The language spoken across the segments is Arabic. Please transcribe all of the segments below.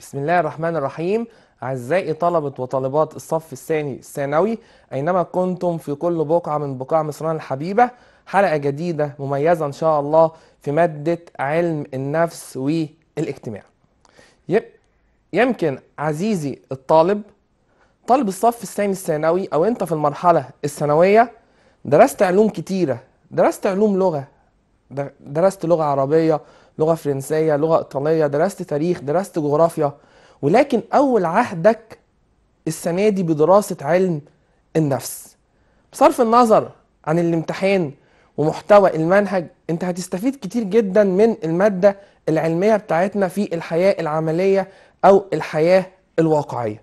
بسم الله الرحمن الرحيم. أعزائي طلبة وطالبات الصف الثاني الثانوي أينما كنتم في كل بقعة من بقاع مصرنا الحبيبة حلقة جديدة مميزة إن شاء الله في مادة علم النفس والاجتماع. يمكن عزيزي الطالب طالب الصف الثاني الثانوي أو أنت في المرحلة الثانوية درست علوم كتيرة درست علوم لغة درست لغة عربية لغة فرنسية لغة إيطالية درست تاريخ درست جغرافيا. ولكن أول عهدك السنة دي بدراسة علم النفس. بصرف النظر عن الامتحان ومحتوى المنهج أنت هتستفيد كتير جدا من المادة العلمية بتاعتنا في الحياة العملية أو الحياة الواقعية.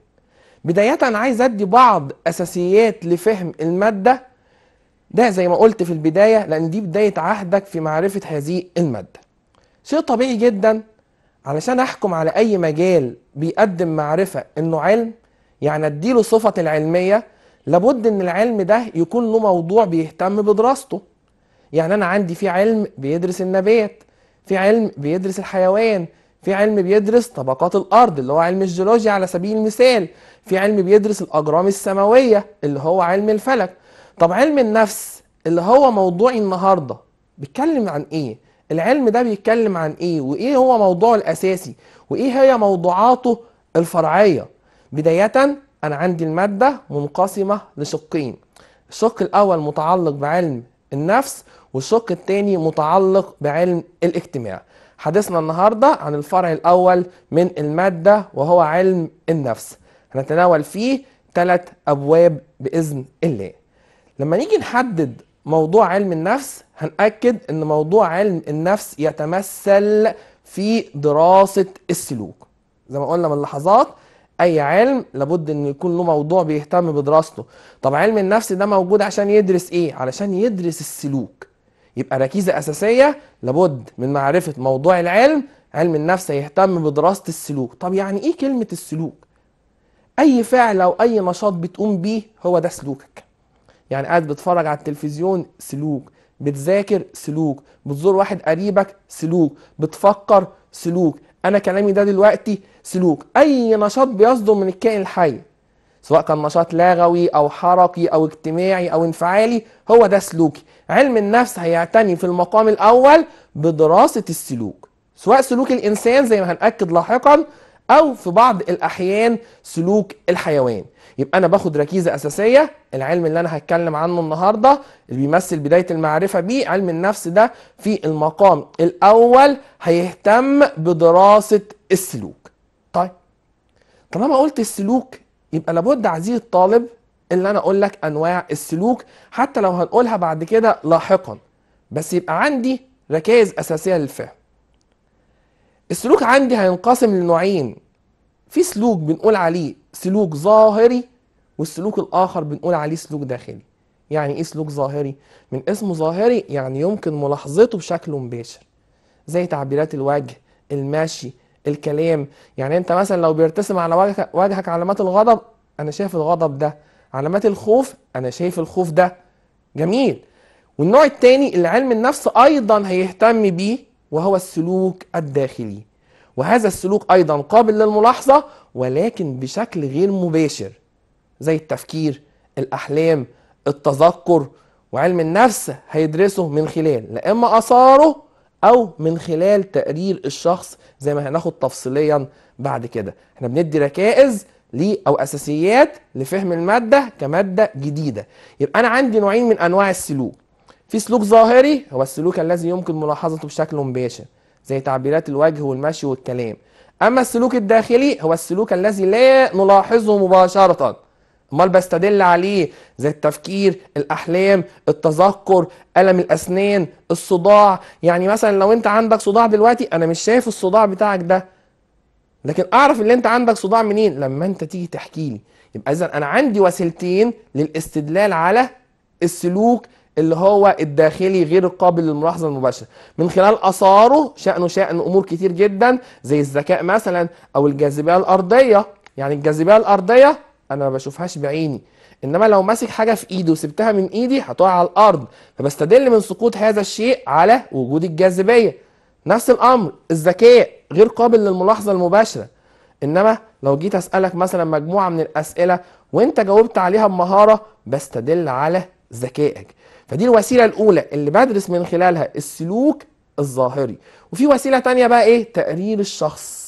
بداية عايز أدي بعض أساسيات لفهم المادة ده زي ما قلت في البداية لأن دي بداية عهدك في معرفة هذه المادة. شيء طبيعي جدا علشان أحكم على أي مجال بيقدم معرفة إنه علم يعني أديله صفة العلمية لابد إن العلم ده يكون له موضوع بيهتم بدراسته. يعني أنا عندي في علم بيدرس النبات في علم بيدرس الحيوان في علم بيدرس طبقات الأرض اللي هو علم الجيولوجيا على سبيل المثال في علم بيدرس الأجرام السماوية اللي هو علم الفلك. طب علم النفس اللي هو موضوعي النهارده بيتكلم عن إيه؟ العلم ده بيتكلم عن إيه؟ وإيه هو موضوعه الأساسي؟ وإيه هي موضوعاته الفرعية؟ بداية أنا عندي المادة منقسمة لشقين. الشق الأول متعلق بعلم النفس والشق الثاني متعلق بعلم الاجتماع. حديثنا النهارده عن الفرع الأول من المادة وهو علم النفس. هنتناول فيه ثلاث أبواب بإذن الله. لما نيجي نحدد موضوع علم النفس هنأكد إن موضوع علم النفس يتمثل في دراسة السلوك. زي ما قلنا من لحظات أي علم لابد إن يكون له موضوع بيهتم بدراسته. طب علم النفس ده موجود عشان يدرس إيه؟ علشان يدرس السلوك. يبقى ركيزة أساسية لابد من معرفة موضوع العلم علم النفس يهتم بدراسة السلوك. طب يعني إيه كلمة السلوك؟ أي فعل أو أي نشاط بتقوم بيه هو ده سلوكك. يعني قاعد بتتفرج على التلفزيون سلوك بتذاكر سلوك بتزور واحد قريبك سلوك بتفكر سلوك. أنا كلامي ده دلوقتي سلوك. أي نشاط بيصدر من الكائن الحي سواء كان نشاط لغوي أو حركي أو اجتماعي أو انفعالي هو ده سلوكي. علم النفس هيعتني في المقام الأول بدراسة السلوك سواء سلوك الإنسان زي ما هنأكد لاحقا أو في بعض الأحيان سلوك الحيوان. يبقى أنا باخد ركيزة أساسية العلم اللي أنا هتكلم عنه النهارده اللي بيمثل بداية المعرفة بيه علم النفس ده في المقام الأول هيهتم بدراسة السلوك. طيب طالما قلت السلوك يبقى لابد عزيزي الطالب اللي أنا أقول لك أنواع السلوك حتى لو هنقولها بعد كده لاحقا. بس يبقى عندي ركائز أساسية للفهم. السلوك عندي هينقسم لنوعين. في سلوك بنقول عليه سلوك ظاهري والسلوك الآخر بنقول عليه سلوك داخلي. يعني إيه سلوك ظاهري؟ من اسمه ظاهري يعني يمكن ملاحظته بشكل مباشر. زي تعبيرات الوجه المشي الكلام. يعني أنت مثلا لو بيرتسم على وجهك, وجهك علامات الغضب أنا شايف الغضب ده. علامات الخوف أنا شايف الخوف ده. جميل. والنوع التاني اللي علم النفس أيضا هيهتم بيه وهو السلوك الداخلي. وهذا السلوك أيضا قابل للملاحظة ولكن بشكل غير مباشر زي التفكير الأحلام التذكر وعلم النفس هيدرسه من خلال لا إما آثاره أو من خلال تقرير الشخص زي ما هناخد تفصيليا بعد كده. إحنا بندي ركائز ليه أو أساسيات لفهم المادة كمادة جديدة. يبقى أنا عندي نوعين من أنواع السلوك. في سلوك ظاهري هو السلوك الذي يمكن ملاحظته بشكل مباشر. زي تعبيرات الوجه والمشي والكلام. أما السلوك الداخلي هو السلوك الذي لا نلاحظه مباشرة. أمال بستدل عليه زي التفكير الأحلام التذكر ألم الأسنان الصداع. يعني مثلا لو أنت عندك صداع دلوقتي أنا مش شايف الصداع بتاعك ده. لكن أعرف إن أنت عندك صداع منين؟ لما أنت تيجي تحكي لي. يبقى اذا أنا عندي وسيلتين للاستدلال على السلوك اللي هو الداخلي غير القابل للملاحظة المباشرة. من خلال آثاره شأنه شأن أمور كتير جدا زي الذكاء مثلا أو الجاذبية الأرضية. يعني الجاذبية الأرضية أنا ما بشوفهاش بعيني. إنما لو ماسك حاجة في ايدي وسبتها من إيدي هتقع على الأرض. فبستدل من سقوط هذا الشيء على وجود الجاذبية. نفس الأمر الذكاء غير قابل للملاحظة المباشرة. إنما لو جيت أسألك مثلا مجموعة من الأسئلة وأنت جاوبت عليها بمهارة بستدل على ذكائك. فدي الوسيلة الأولى اللي بدرس من خلالها السلوك الظاهري. وفي وسيلة تانية بقى إيه؟ تقرير الشخص.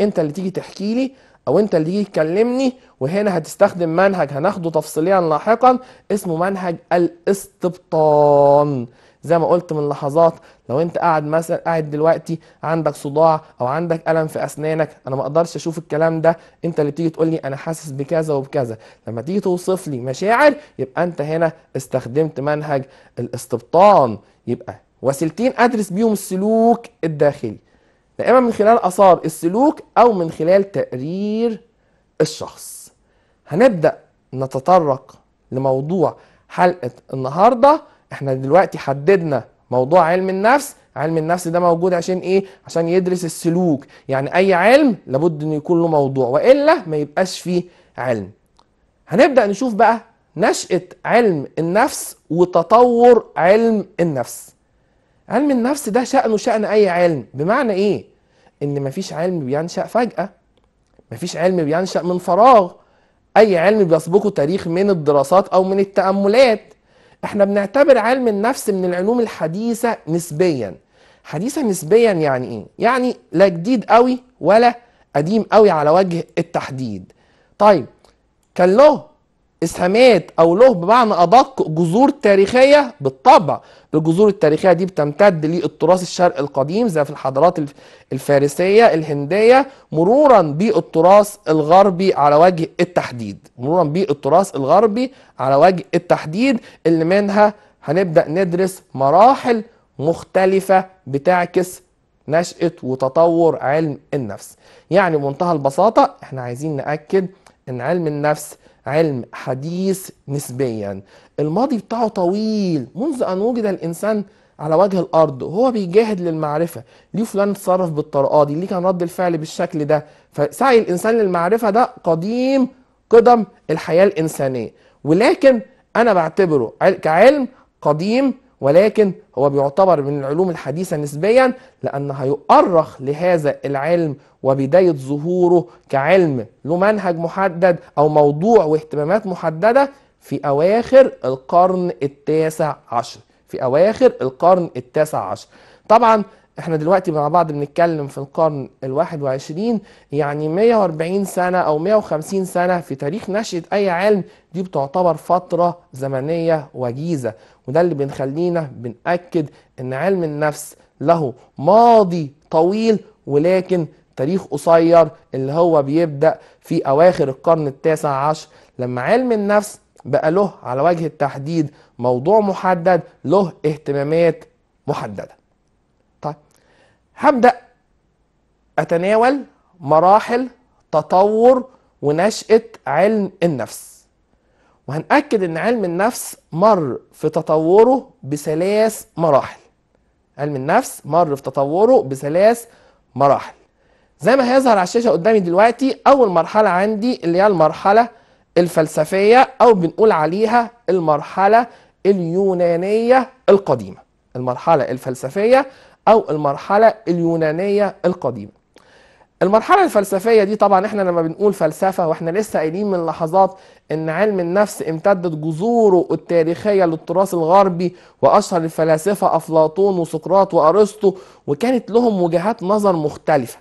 أنت اللي تيجي تحكي لي أو أنت اللي تيجي تكلمني وهنا هتستخدم منهج هناخده تفصيليا لاحقا اسمه منهج الاستبطان. زي ما قلت من لحظات لو انت قاعد مثلا قاعد دلوقتي عندك صداع أو عندك ألم في أسنانك أنا ما أقدرش أشوف الكلام ده انت اللي تيجي تقول لي أنا حاسس بكذا وبكذا. لما تيجي توصف لي مشاعر يبقى انت هنا استخدمت منهج الاستبطان يبقى وسيلتين أدرس بيهم السلوك الداخلي. إما من خلال آثار السلوك أو من خلال تقرير الشخص. هنبدأ نتطرق لموضوع حلقة النهارده. إحنا دلوقتي حددنا موضوع علم النفس علم النفس ده موجود عشان إيه؟ عشان يدرس السلوك. يعني أي علم لابد إنه يكون له موضوع وإلا ما يبقاش فيه علم. هنبدأ نشوف بقى نشأة علم النفس وتطور علم النفس. علم النفس ده شأنه شأن أي علم. بمعنى إيه؟ إن مفيش علم بينشأ فجأة. مفيش علم بينشأ من فراغ. أي علم بيسبقه تاريخ من الدراسات أو من التأملات. إحنا بنعتبر علم النفس من العلوم الحديثة نسبيا حديثة نسبيا يعني إيه؟ يعني لا جديد قوي ولا قديم قوي على وجه التحديد طيب كان له إسهامات أو له بمعنى أدق جذور تاريخية بالطبع. الجذور التاريخية دي بتمتد للتراث الشرقي القديم زي في الحضارات الفارسية الهندية مرورا بالتراث الغربي على وجه التحديد. مرورا بالتراث الغربي على وجه التحديد اللي منها هنبدأ ندرس مراحل مختلفة بتعكس نشأة وتطور علم النفس. يعني بمنتهى البساطة إحنا عايزين نأكد إن علم النفس علم حديث نسبيا. الماضي بتاعه طويل منذ أن وجد الإنسان على وجه الأرض وهو بيجاهد للمعرفة. ليه فلان اتصرف بالطريقة دي؟ ليه كان رد الفعل بالشكل ده؟ فسعي الإنسان للمعرفة ده قديم قدم الحياة الإنسانية. ولكن أنا بعتبره كعلم قديم ولكن هو بيعتبر من العلوم الحديثة نسبيا لأن هيؤرخ لهذا العلم وبداية ظهوره كعلم له منهج محدد أو موضوع واهتمامات محددة في أواخر القرن التاسع عشر. في أواخر القرن التاسع عشر. طبعا إحنا دلوقتي مع بعض بنتكلم في القرن الواحد وعشرين يعني 140 سنة أو 150 سنة في تاريخ نشأة أي علم دي بتعتبر فترة زمنية وجيزة. وده اللي بنخلينا بنأكد إن علم النفس له ماضي طويل ولكن تاريخ قصير اللي هو بيبدأ في أواخر القرن التاسع عشر لما علم النفس بقى له على وجه التحديد موضوع محدد له اهتمامات محددة. هبدأ أتناول مراحل تطور ونشأة علم النفس. وهنأكد إن علم النفس مر في تطوره بثلاث مراحل. علم النفس مر في تطوره بثلاث مراحل. زي ما هيظهر على الشاشة قدامي دلوقتي أول مرحلة عندي اللي هي المرحلة الفلسفية أو بنقول عليها المرحلة اليونانية القديمة. المرحلة الفلسفية أو المرحلة اليونانية القديمة. المرحلة الفلسفية دي طبعا إحنا لما بنقول فلسفة وإحنا لسه قايلين من لحظات إن علم النفس امتدت جذوره التاريخية للتراث الغربي وأشهر الفلاسفة أفلاطون وسقراط وأرسطو وكانت لهم وجهات نظر مختلفة.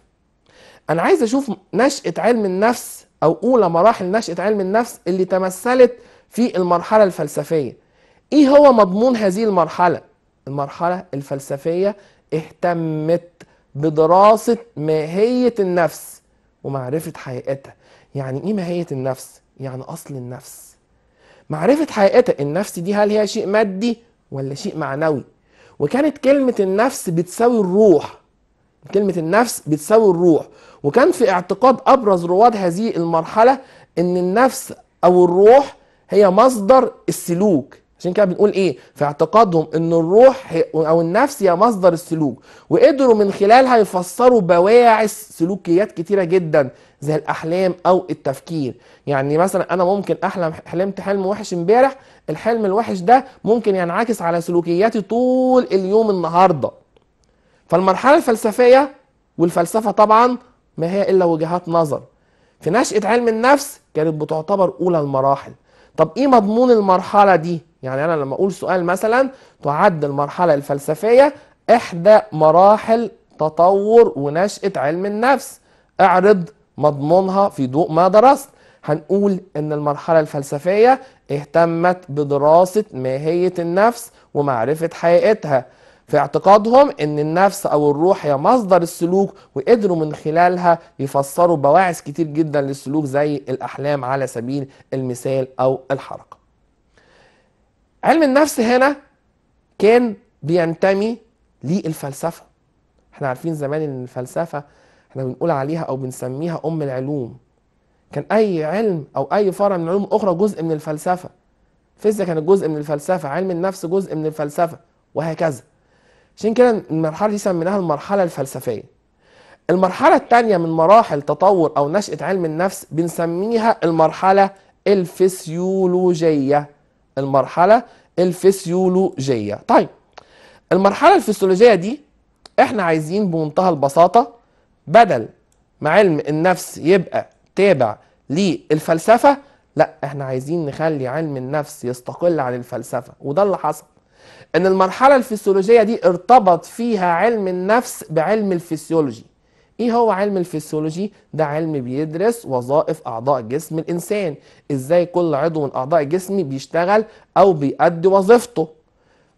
أنا عايز أشوف نشأة علم النفس أو أولى مراحل نشأة علم النفس اللي تمثلت في المرحلة الفلسفية. إيه هو مضمون هذه المرحلة؟ المرحلة الفلسفية اهتمت بدراسة ماهية النفس ومعرفة حقيقتها. يعني إيه ماهية النفس؟ يعني أصل النفس. معرفة حقيقتها النفس دي هل هي شيء مادي ولا شيء معنوي؟ وكانت كلمة النفس بتساوي الروح. كلمة النفس بتساوي الروح. وكان في اعتقاد أبرز رواد هذه المرحلة إن النفس أو الروح هي مصدر السلوك. عشان كده بنقول إيه؟ في اعتقادهم إن الروح أو النفس هي مصدر السلوك وقدروا من خلالها يفسروا بواعث سلوكيات كتيرة جدا زي الأحلام أو التفكير. يعني مثلا أنا ممكن أحلم حلمت حلم وحش إمبارح الحلم الوحش ده ممكن ينعكس على سلوكياتي طول اليوم النهارده. فالمرحلة الفلسفية والفلسفة طبعا ما هي إلا وجهات نظر. في نشأة علم النفس كانت بتعتبر أولى المراحل. طب إيه مضمون المرحلة دي؟ يعني أنا لما أقول سؤال مثلا تعد المرحلة الفلسفية إحدى مراحل تطور ونشأة علم النفس. أعرض مضمونها في ضوء ما درست. هنقول إن المرحلة الفلسفية اهتمت بدراسة ماهية النفس ومعرفة حقيقتها. في اعتقادهم إن النفس أو الروح هي مصدر السلوك وقدروا من خلالها يفسروا بواعث كتير جدا للسلوك زي الأحلام على سبيل المثال أو الحركة. علم النفس هنا كان بينتمي للفلسفة؟ إحنا عارفين زمان إن الفلسفة إحنا بنقول عليها أو بنسميها أم العلوم. كان أي علم أو أي فرع من العلوم الاخرى جزء من الفلسفة. الفيزياء كانت جزء من الفلسفة علم النفس جزء من الفلسفة وهكذا. عشان كده المرحلة دي سميناها المرحلة الفلسفية. المرحلة الثانية من مراحل تطور أو نشأة علم النفس بنسميها المرحلة الفسيولوجية. المرحلة الفسيولوجية. طيب المرحلة الفسيولوجية دي إحنا عايزين بمنتهى البساطة بدل ما علم النفس يبقى تابع للفلسفة لا إحنا عايزين نخلي علم النفس يستقل عن الفلسفة. وده اللي حصل. إن المرحلة الفسيولوجية دي ارتبط فيها علم النفس بعلم الفسيولوجي. إيه هو علم الفسيولوجي؟ ده علم بيدرس وظائف أعضاء جسم الإنسان. إزاي كل عضو من أعضاء الجسم بيشتغل أو بيأدي وظيفته؟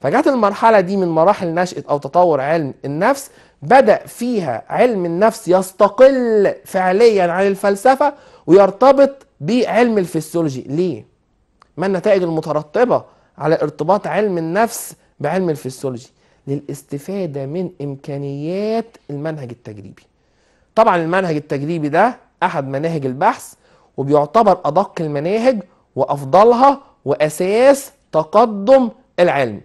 فجت المرحلة دي من مراحل نشأة أو تطور علم النفس بدأ فيها علم النفس يستقل فعليا عن الفلسفة ويرتبط بعلم الفسيولوجي. ليه؟ ما النتائج المترتبة على ارتباط علم النفس بعلم الفسيولوجي؟ للاستفادة من إمكانيات المنهج التجريبي. طبعا المنهج التجريبي ده أحد مناهج البحث وبيعتبر أدق المناهج وأفضلها وأساس تقدم العلم.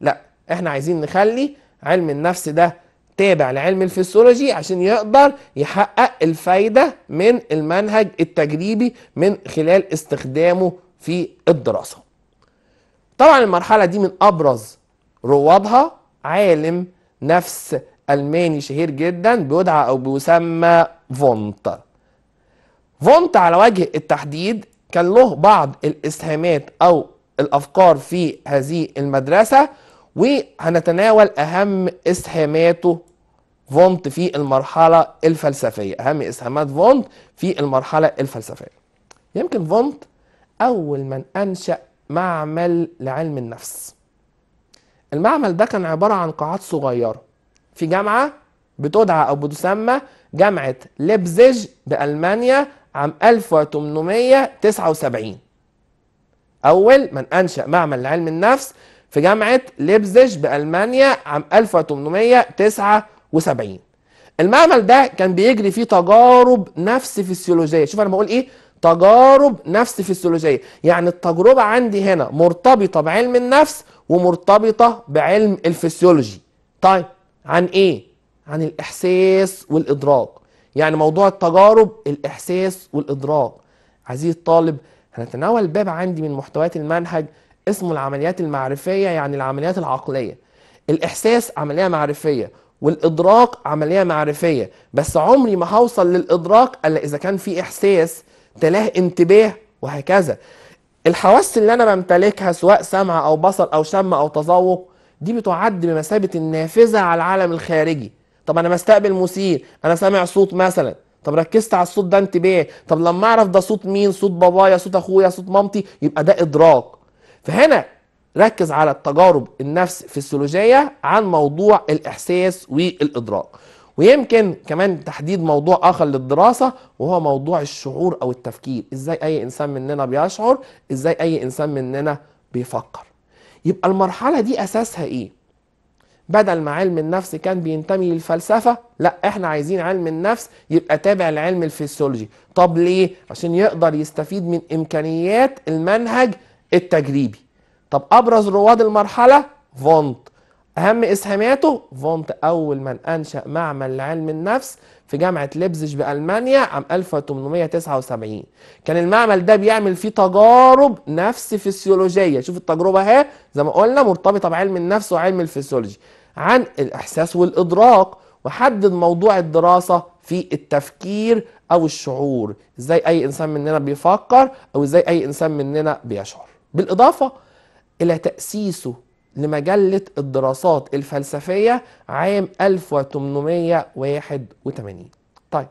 لا إحنا عايزين نخلي علم النفس ده تابع لعلم الفسيولوجي عشان يقدر يحقق الفايدة من المنهج التجريبي من خلال استخدامه في الدراسة. طبعا المرحلة دي من أبرز روادها عالم نفس ألماني شهير جدا بيدعى أو بيسمى فونت. فونت على وجه التحديد كان له بعض الإسهامات أو الأفكار في هذه المدرسة وهنتناول أهم إسهاماته فونت في المرحلة الفلسفية. أهم إسهامات فونت في المرحلة الفلسفية. يمكن فونت أول من أنشأ معمل لعلم النفس. المعمل ده كان عبارة عن قاعات صغيرة في جامعة بتدعى أو بتسمى جامعة ليبزيج بألمانيا عام 1879 أول من أنشأ معمل لعلم النفس في جامعة ليبزيج بألمانيا عام 1879 المعمل ده كان بيجري فيه تجارب نفس فسيولوجية. شوف أنا بقول إيه؟ تجارب نفس فسيولوجية. يعني التجربة عندي هنا مرتبطة بعلم النفس ومرتبطة بعلم الفسيولوجي. طيب عن إيه؟ عن الإحساس والإدراك. يعني موضوع التجارب الإحساس والإدراك. عزيزي الطالب هنتناول باب عندي من محتويات المنهج اسمه العمليات المعرفية يعني العمليات العقلية. الإحساس عملية معرفية والإدراك عملية معرفية. بس عمري ما هوصل للإدراك إلا إذا كان في إحساس تلاه انتباه وهكذا. الحواس اللي أنا بمتلكها سواء سمع أو بصر أو شم أو تذوق دي بتعد بمثابة النافذة على العالم الخارجي. طب أنا بستقبل مثير أنا سامع صوت مثلا. طب ركزت على الصوت ده انتباه. طب لما أعرف ده صوت مين؟ صوت بابايا صوت أخويا صوت مامتي؟ يبقى ده إدراك. فهنا ركز على التجارب النفس فسيولوجية عن موضوع الإحساس والإدراك. ويمكن كمان تحديد موضوع آخر للدراسة وهو موضوع الشعور أو التفكير. إزاي أي إنسان مننا بيشعر؟ إزاي أي إنسان مننا بيفكر؟ يبقى المرحلة دي أساسها إيه؟ بدل ما علم النفس كان بينتمي للفلسفة لأ إحنا عايزين علم النفس يبقى تابع لعلم الفسيولوجي. طب ليه؟ عشان يقدر يستفيد من إمكانيات المنهج التجريبي. طب أبرز رواد المرحلة؟ فونت. أهم إسهاماته؟ فونت. أول من أنشأ معمل لعلم النفس في جامعة ليبزيج بألمانيا عام 1879 كان المعمل ده بيعمل فيه تجارب نفس فسيولوجية. شوف التجربة اهي. زي ما قلنا مرتبطة بعلم النفس وعلم الفسيولوجي. عن الإحساس والإدراك. وحدد موضوع الدراسة في التفكير أو الشعور. إزاي أي إنسان مننا بيفكر أو إزاي أي إنسان مننا بيشعر. بالإضافة إلى تأسيسه لمجلة الدراسات الفلسفية عام 1881 طيب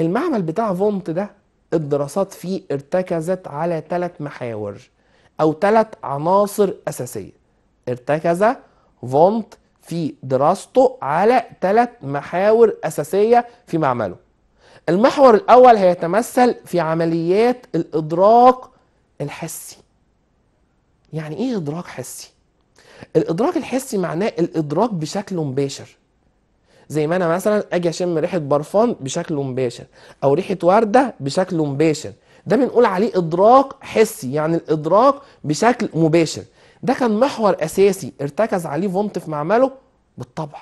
المعمل بتاع فونت ده الدراسات فيه ارتكزت على ثلاث محاور أو ثلاث عناصر أساسية. ارتكز فونت في دراسته على ثلاث محاور أساسية في معمله. المحور الأول هيتمثل في عمليات الإدراك الحسي. يعني إيه إدراك حسي؟ الإدراك الحسي معناه الإدراك بشكل مباشر. زي ما أنا مثلا أجي أشم ريحة برفان بشكل مباشر أو ريحة وردة بشكل مباشر. ده بنقول عليه إدراك حسي يعني الإدراك بشكل مباشر. ده كان محور أساسي ارتكز عليه فونت في معمله بالطبع.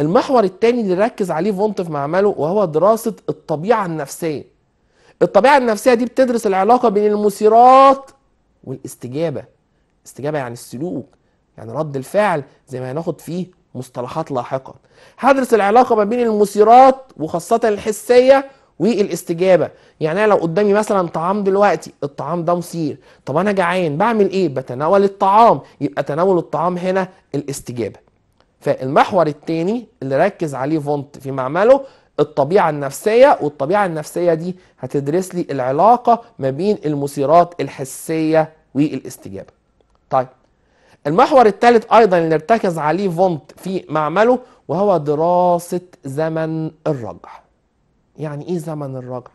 المحور الثاني اللي ركز عليه فونت في معمله وهو دراسة الطبيعة النفسية. الطبيعة النفسية دي بتدرس العلاقة بين المثيرات والاستجابة. استجابة يعني السلوك. يعني رد الفعل زي ما هناخد فيه مصطلحات لاحقا. هدرس العلاقة ما بين المثيرات وخاصة الحسية والاستجابة. يعني أنا لو قدامي مثلا طعام دلوقتي الطعام ده مثير. طب أنا جعان بعمل إيه؟ بتناول الطعام. يبقى تناول الطعام هنا الاستجابة. فالمحور الثاني اللي ركز عليه فونت في معمله الطبيعة النفسية. والطبيعة النفسية دي هتدرس لي العلاقة ما بين المثيرات الحسية والاستجابة. طيب المحور الثالث أيضا اللي ارتكز عليه فونت في معمله وهو دراسة زمن الرجع. يعني إيه زمن الرجع؟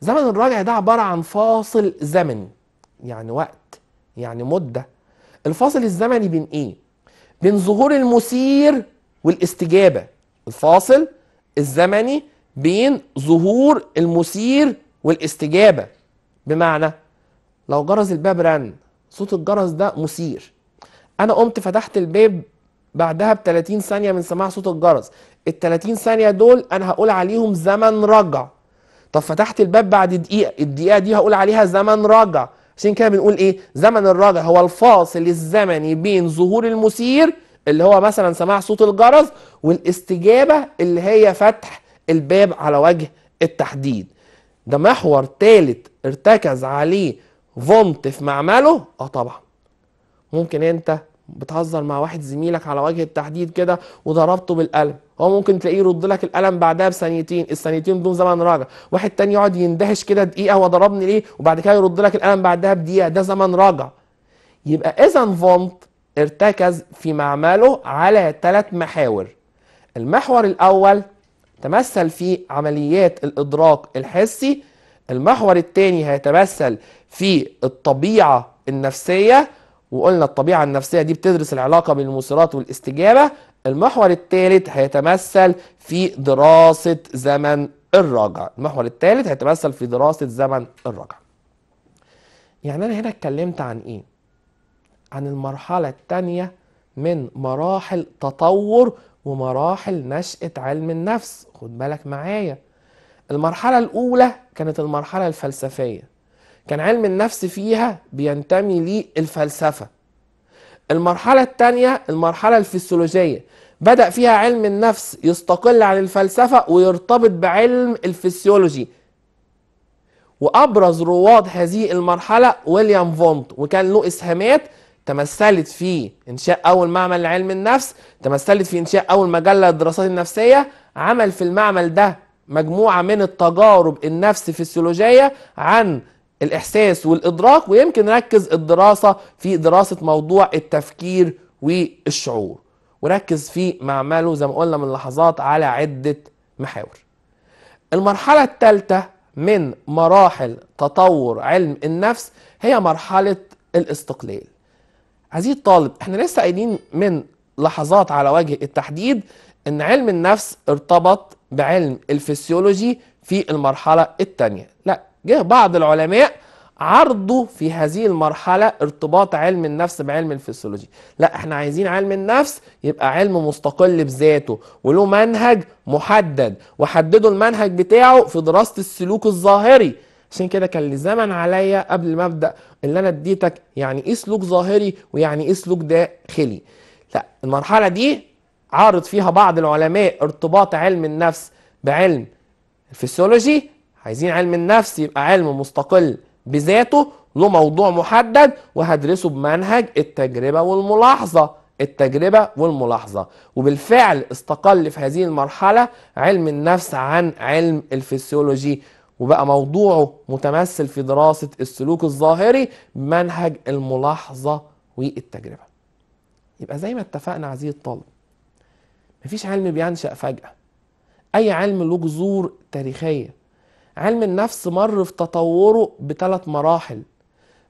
زمن الرجع ده عبارة عن فاصل زمني يعني وقت يعني مدة. الفاصل الزمني بين إيه؟ بين ظهور المثير والاستجابة. الفاصل الزمني بين ظهور المثير والاستجابة. بمعنى لو جرس الباب رن صوت الجرس ده مثير. أنا قمت فتحت الباب بعدها ب 30 ثانية من سماع صوت الجرس. ال 30 ثانية دول أنا هقول عليهم زمن رجع. طب فتحت الباب بعد دقيقة الدقيقة دي هقول عليها زمن رجع. عشان كده بنقول إيه؟ زمن الرجع هو الفاصل الزمني بين ظهور المثير اللي هو مثلا سماع صوت الجرس والاستجابة اللي هي فتح الباب على وجه التحديد. ده محور ثالث ارتكز عليه فونت في معمله آه طبعا. ممكن أنت بتهزر مع واحد زميلك على وجه التحديد كده وضربته بالقلم. هو ممكن تلاقيه يرد لك القلم بعدها بثانيتين الثانيتين بدون زمن راجع. واحد تاني يقعد يندهش كده دقيقة هو ضربني ليه؟ وبعد كده يرد لك القلم بعدها بدقيقة ده زمن راجع. يبقى إذا فونت ارتكز في معمله على ثلاث محاور. المحور الأول تمثل في عمليات الإدراك الحسي. المحور الثاني هيتمثل في الطبيعة النفسية. وقلنا الطبيعة النفسية دي بتدرس العلاقة بين المثيرات والاستجابة المحور الثالث هيتمثل في دراسة زمن الرجع المحور الثالث هيتمثل في دراسة زمن الرجع يعني أنا هنا اتكلمت عن إيه؟ عن المرحلة الثانية من مراحل تطور ومراحل نشأة علم النفس. خد بالك معايا. المرحلة الأولى كانت المرحلة الفلسفية. كان علم النفس فيها بينتمي للفلسفة. المرحلة الثانية المرحلة الفسيولوجية. بدأ فيها علم النفس يستقل عن الفلسفة ويرتبط بعلم الفسيولوجي. وأبرز رواد هذه المرحلة ويليام فونت وكان له إسهامات تمثلت في إنشاء أول معمل لعلم النفس تمثلت في إنشاء أول مجلة للدراسات النفسية. عمل في المعمل ده مجموعة من التجارب النفس فسيولوجية عن الإحساس والإدراك ويمكن نركز الدراسة في دراسة موضوع التفكير والشعور. وركز في معمله زي ما قلنا من لحظات على عدة محاور. المرحلة الثالثة من مراحل تطور علم النفس هي مرحلة الاستقلال. عزيزي الطالب إحنا لسه قايلين من لحظات على وجه التحديد إن علم النفس ارتبط بعلم الفسيولوجي في المرحلة الثانية. لا جه بعض العلماء عرضوا في هذه المرحلة ارتباط علم النفس بعلم الفسيولوجي. لا إحنا عايزين علم النفس يبقى علم مستقل بذاته وله منهج محدد وحددوا المنهج بتاعه في دراسة السلوك الظاهري. عشان كده كان لزمن عليا قبل ما أبدأ اللي أنا أديتك يعني إيه سلوك ظاهري ويعني إيه سلوك داخلي. لا المرحلة دي عارض فيها بعض العلماء ارتباط علم النفس بعلم الفسيولوجي عايزين علم النفس يبقى علم مستقل بذاته له موضوع محدد وهدرسه بمنهج التجربة والملاحظة التجربة والملاحظة. وبالفعل استقل في هذه المرحلة علم النفس عن علم الفسيولوجي. وبقى موضوعه متمثل في دراسة السلوك الظاهري بمنهج الملاحظة والتجربة. يبقى زي ما اتفقنا عزيزي الطالب مفيش علم بينشأ فجأة. أي علم له جذور تاريخية. علم النفس مر في تطوره بثلاث مراحل.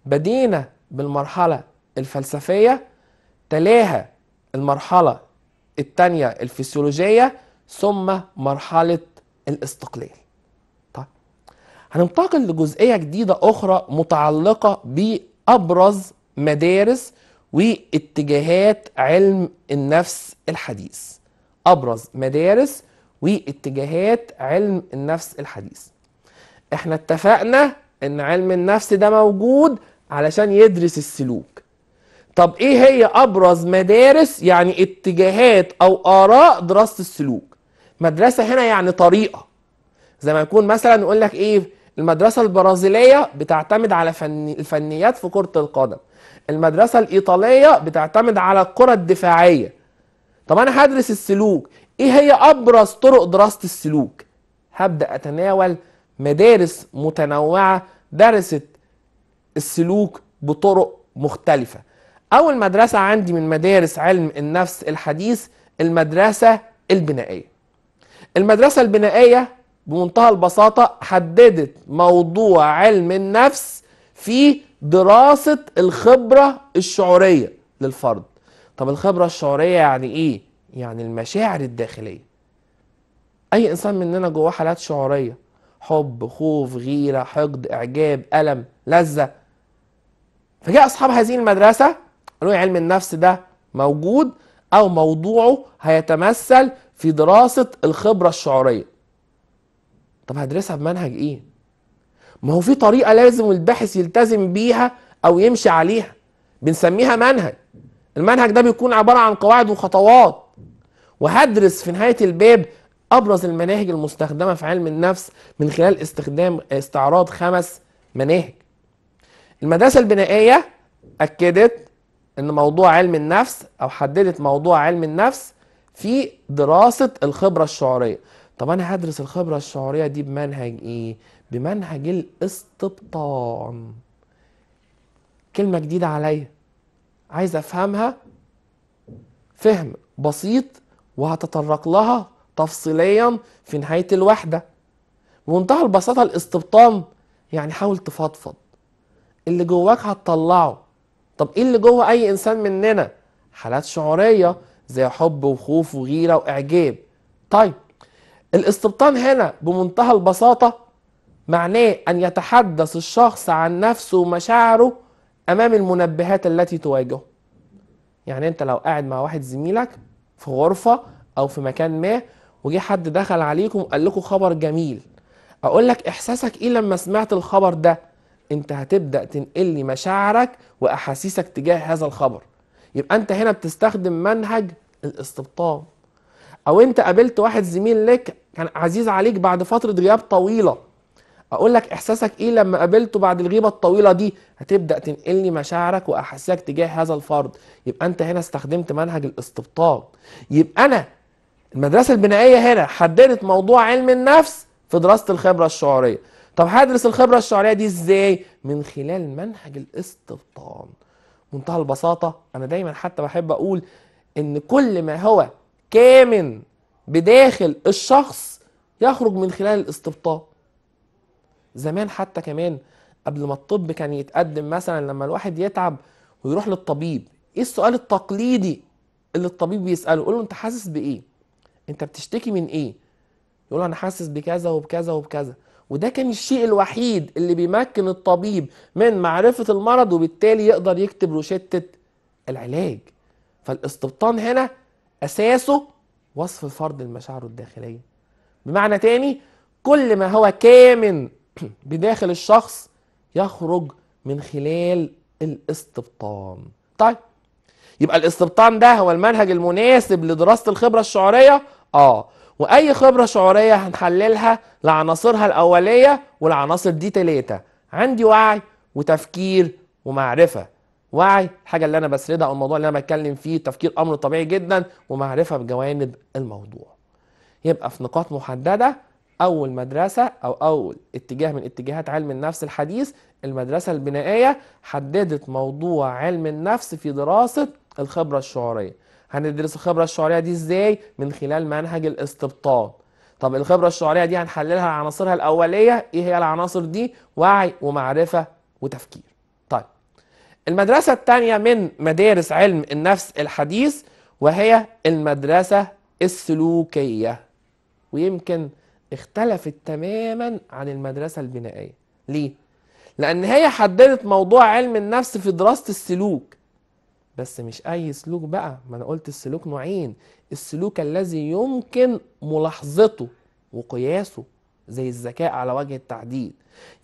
بدينا بالمرحلة الفلسفية تلاها المرحلة الثانية الفسيولوجية ثم مرحلة الاستقلال. طيب هننتقل لجزئية جديدة أخرى متعلقة بأبرز مدارس واتجاهات علم النفس الحديث. أبرز مدارس واتجاهات علم النفس الحديث. إحنا اتفقنا ان علم النفس ده موجود علشان يدرس السلوك. طب إيه هي أبرز مدارس يعني اتجاهات أو آراء دراسة السلوك؟ مدرسة هنا يعني طريقة. زي ما يكون مثلا نقول لك إيه المدرسة البرازيلية بتعتمد على فن الفنيات في كرة القدم. المدرسة الإيطالية بتعتمد على الكرة الدفاعية. طب أنا هدرس السلوك. إيه هي أبرز طرق دراسة السلوك؟ هبدأ أتناول مدارس متنوعة درست السلوك بطرق مختلفة. أول مدرسة عندي من مدارس علم النفس الحديث المدرسة البنائية. المدرسة البنائية بمنتهى البساطة حددت موضوع علم النفس في دراسة الخبرة الشعورية للفرد. طب الخبرة الشعورية يعني إيه؟ يعني المشاعر الداخلية. أي إنسان مننا جواه حالات شعورية. حب خوف غيرة حقد إعجاب ألم لذة. فجاء أصحاب هذه المدرسة قالوا علم النفس ده موجود أو موضوعه هيتمثل في دراسة الخبرة الشعورية. طب هدرسها بمنهج إيه؟ ما هو في طريقة لازم الباحث يلتزم بيها أو يمشي عليها. بنسميها منهج. المنهج ده بيكون عبارة عن قواعد وخطوات. وهدرس في نهاية الباب أبرز المناهج المستخدمة في علم النفس من خلال استخدام استعراض خمس مناهج. المدرسة البنائية أكدت إن موضوع علم النفس أو حددت موضوع علم النفس في دراسة الخبرة الشعورية. طب أنا هدرس الخبرة الشعورية دي بمنهج إيه؟ بمنهج الاستبطان. كلمة جديدة عليا. عايز أفهمها؟ فهم بسيط وهتطرق لها تفصيليا في نهاية الوحدة. بمنتهى البساطة الاستبطان يعني حاول تفضفض. اللي جواك هتطلعه. طب إيه اللي جوه أي إنسان مننا؟ حالات شعورية زي حب وخوف وغيرة وإعجاب. طيب الاستبطان هنا بمنتهى البساطة معناه أن يتحدث الشخص عن نفسه ومشاعره أمام المنبهات التي تواجهه. يعني أنت لو قاعد مع واحد زميلك في غرفة أو في مكان ما وجه حد دخل عليكم وقال لكم خبر جميل أقول لك إحساسك إيه لما سمعت الخبر ده؟ أنت هتبدأ تنقل لي مشاعرك وأحاسيسك تجاه هذا الخبر. يبقى أنت هنا بتستخدم منهج الاستبطان. أو أنت قابلت واحد زميل لك كان عزيز عليك بعد فترة غياب طويلة. أقول لك إحساسك إيه لما قابلته بعد الغيبة الطويلة دي؟ هتبدأ تنقل لي مشاعرك وأحاسيسك تجاه هذا الفرد. يبقى أنت هنا استخدمت منهج الاستبطان. يبقى أنا المدرسة البنائية هنا حددت موضوع علم النفس في دراسة الخبرة الشعوريه طب هدرس الخبرة الشعوريه دي إزاي؟ من خلال منهج الاستبطان. منتهى البساطة أنا دايما حتى بحب أقول إن كل ما هو كامن بداخل الشخص يخرج من خلال الاستبطان. زمان حتى كمان قبل ما الطب كان يتقدم مثلا لما الواحد يتعب ويروح للطبيب إيه السؤال التقليدي اللي الطبيب بيسأله؟ يقول له أنت حاسس بإيه؟ انت بتشتكي من إيه؟ يقول أنا حاسس بكذا وبكذا وبكذا. وده كان الشيء الوحيد اللي بيمكن الطبيب من معرفة المرض وبالتالي يقدر يكتب روشتة العلاج. فالاستبطان هنا أساسه وصف الفرد المشاعر الداخلية. بمعنى تاني كل ما هو كامن بداخل الشخص يخرج من خلال الاستبطان. طيب يبقى الاستبطان ده هو المنهج المناسب لدراسة الخبرة الشعورية آه. وأي خبرة شعورية هنحللها لعناصرها الأولية والعناصر دي تلاتة. عندي وعي وتفكير ومعرفة. وعي الحاجة اللي أنا بسردها أو الموضوع اللي أنا بتكلم فيه تفكير أمر طبيعي جدا ومعرفة بجوانب الموضوع. يبقى في نقاط محددة أول مدرسة أو أول اتجاه من اتجاهات علم النفس الحديث المدرسة البنائية حددت موضوع علم النفس في دراسة الخبرة الشعورية. هندرس الخبرة الشعوريه دي إزاي؟ من خلال منهج الاستبطان. طب الخبرة الشعوريه دي هنحللها عناصرها الأولية. إيه هي العناصر دي؟ وعي ومعرفة وتفكير. طيب المدرسة الثانية من مدارس علم النفس الحديث وهي المدرسة السلوكية. ويمكن اختلفت تماما عن المدرسة البنائية. ليه؟ لأن هي حددت موضوع علم النفس في دراسة السلوك. بس مش أي سلوك بقى. ما أنا قلت السلوك نوعين. السلوك الذي يمكن ملاحظته وقياسه زي الذكاء على وجه التحديد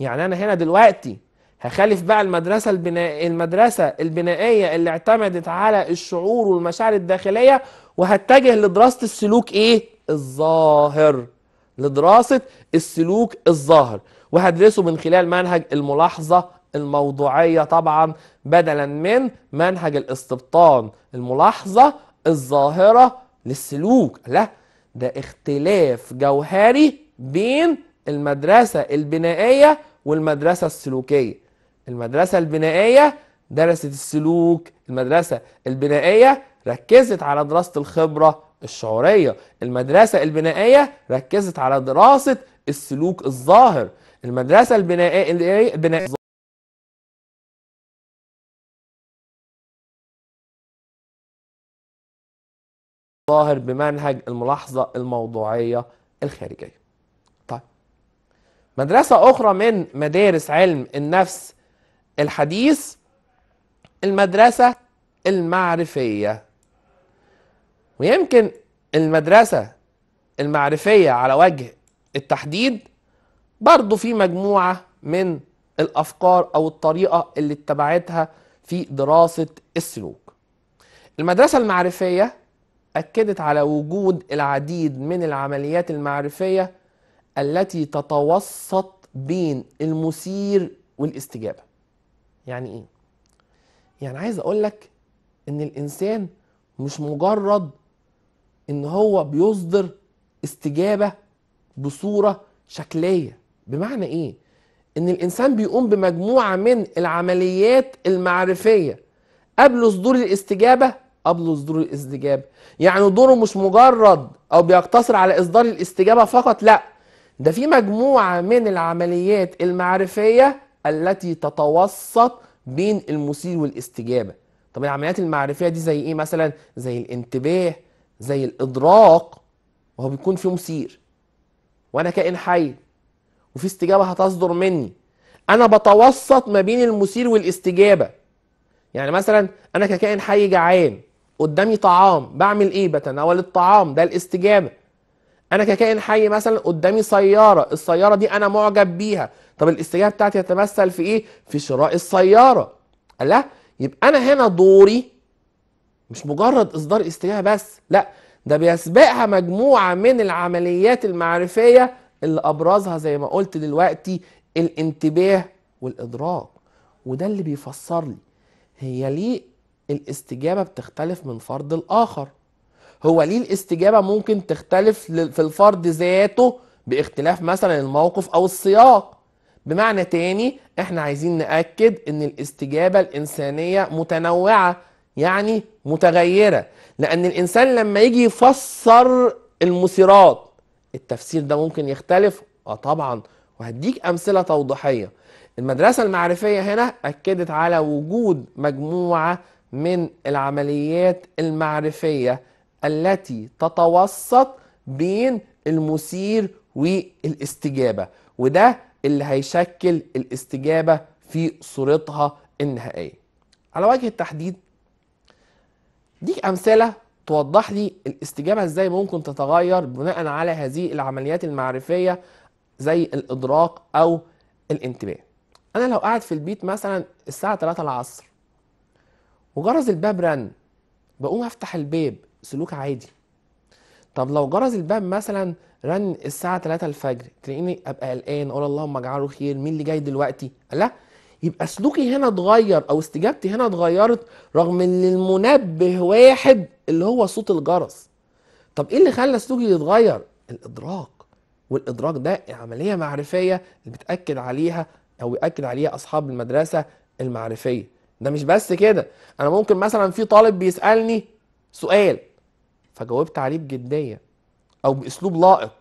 يعني أنا هنا دلوقتي هخالف بقى المدرسة البناء المدرسة البنائية اللي اعتمدت على الشعور والمشاعر الداخلية وهتجه لدراسة السلوك إيه؟ الظاهر. لدراسة السلوك الظاهر. وهدرسه من خلال منهج الملاحظة الموضوعية طبعا بدلا من منهج الاستبطان الملاحظة الظاهرة للسلوك. لا ده اختلاف جوهري بين المدرسة البنائية والمدرسة السلوكية. المدرسة البنائية درست السلوك المدرسة البنائية ركزت على دراسة الخبرة الشعورية. المدرسة البنائية ركزت على دراسة السلوك الظاهر. المدرسة البنائيه ظاهر بمنهج الملاحظة الموضوعية الخارجية. طيب. مدرسة أخرى من مدارس علم النفس الحديث المدرسة المعرفية. ويمكن المدرسة المعرفية على وجه التحديد برضو في مجموعة من الأفكار أو الطريقة اللي اتبعتها في دراسة السلوك. المدرسة المعرفية أكدت على وجود العديد من العمليات المعرفية التي تتوسط بين المثير والاستجابة يعني إيه؟ يعني عايز أقول لك إن الإنسان مش مجرد إن هو بيصدر استجابة بصورة شكلية بمعنى إيه؟ إن الإنسان بيقوم بمجموعة من العمليات المعرفية قبل صدور الاستجابة قبل صدور الاستجابة. يعني دوره مش مجرد أو بيقتصر على إصدار الاستجابة فقط لا. ده في مجموعة من العمليات المعرفية التي تتوسط بين المثير والاستجابة. طب العمليات المعرفية دي زي إيه مثلا؟ زي الانتباه زي الإدراك وهو بيكون في مثير. وأنا كائن حي وفي استجابة هتصدر مني. أنا بتوسط ما بين المثير والاستجابة. يعني مثلا أنا ككائن حي جعان قدامي طعام بعمل إيه؟ بتناول الطعام ده الاستجابة. أنا ككائن حي مثلا قدامي سيارة السيارة دي أنا معجب بيها. طب الاستجابة بتاعتي تتمثل في إيه؟ في شراء السيارة. لا يبقى أنا هنا دوري. مش مجرد إصدار استجابة بس لا ده بيسبقها مجموعة من العمليات المعرفية اللي أبرزها زي ما قلت دلوقتي الانتباه والإدراك. وده اللي بيفسر لي هي ليه الاستجابة بتختلف من فرد الآخر هو ليه الاستجابة ممكن تختلف في الفرد ذاته باختلاف مثلا الموقف أو السياق؟ بمعنى تاني إحنا عايزين نأكد إن الاستجابة الإنسانية متنوعة يعني متغيرة. لأن الإنسان لما يجي يفسر المثيرات التفسير ده ممكن يختلف. آه طبعا. وهديك أمثلة توضيحية. المدرسة المعرفية هنا أكدت على وجود مجموعة من العمليات المعرفية التي تتوسط بين المثير والاستجابة وده اللي هيشكل الاستجابة في صورتها النهائية. على وجه التحديد دي أمثلة توضح لي الاستجابة إزاي ممكن تتغير بناء على هذه العمليات المعرفية زي الإدراك أو الانتباه. أنا لو قاعد في البيت مثلا الساعة 3 العصر وجرس الباب رن بقوم أفتح الباب سلوك عادي. طب لو جرس الباب مثلا رن الساعة 3 الفجر تلاقيني أبقى قلقان أقول اللهم اجعله خير مين اللي جاي دلوقتي؟ لا يبقى سلوكي هنا اتغير أو استجابتي هنا اتغيرت رغم إن المنبه واحد اللي هو صوت الجرس. طب إيه اللي خلى سلوكي يتغير؟ الإدراك. والإدراك ده عملية معرفية بتأكد عليها أو بياكد عليها أصحاب المدرسة المعرفية. ده مش بس كده. أنا ممكن مثلا في طالب بيسألني سؤال فجاوبت عليه بجدية أو بأسلوب لائق.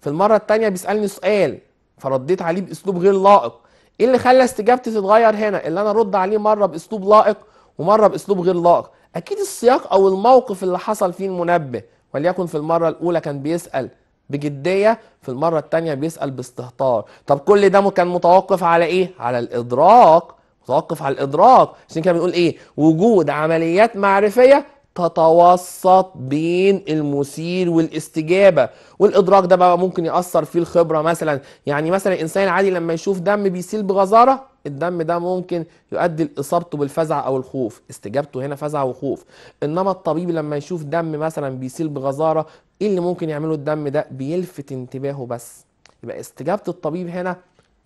في المرة التانية بيسألني سؤال فرديت عليه بأسلوب غير لائق. إيه اللي خلى استجابتي تتغير هنا؟ اللي أنا أرد عليه مرة بأسلوب لائق ومرة بأسلوب غير لائق. أكيد السياق أو الموقف اللي حصل فيه المنبه وليكن في المرة الأولى كان بيسأل بجدية في المرة الثانية بيسأل باستهتار. طب كل ده كان متوقف على إيه؟ على الإدراك متوقف على الإدراك. عشان كده بنقول إيه؟ وجود عمليات معرفية تتوسط بين المثير والاستجابة. والإدراك ده بقى ممكن يأثر فيه الخبرة مثلا. يعني مثلا الانسان العادي لما يشوف دم بيسيل بغزارة الدم ده ممكن يؤدي لإصابته بالفزع أو الخوف. استجابته هنا فزع وخوف. إنما الطبيب لما يشوف دم مثلا بيسيل بغزارة إيه اللي ممكن يعمله الدم ده؟ بيلفت انتباهه بس. يبقى استجابة الطبيب هنا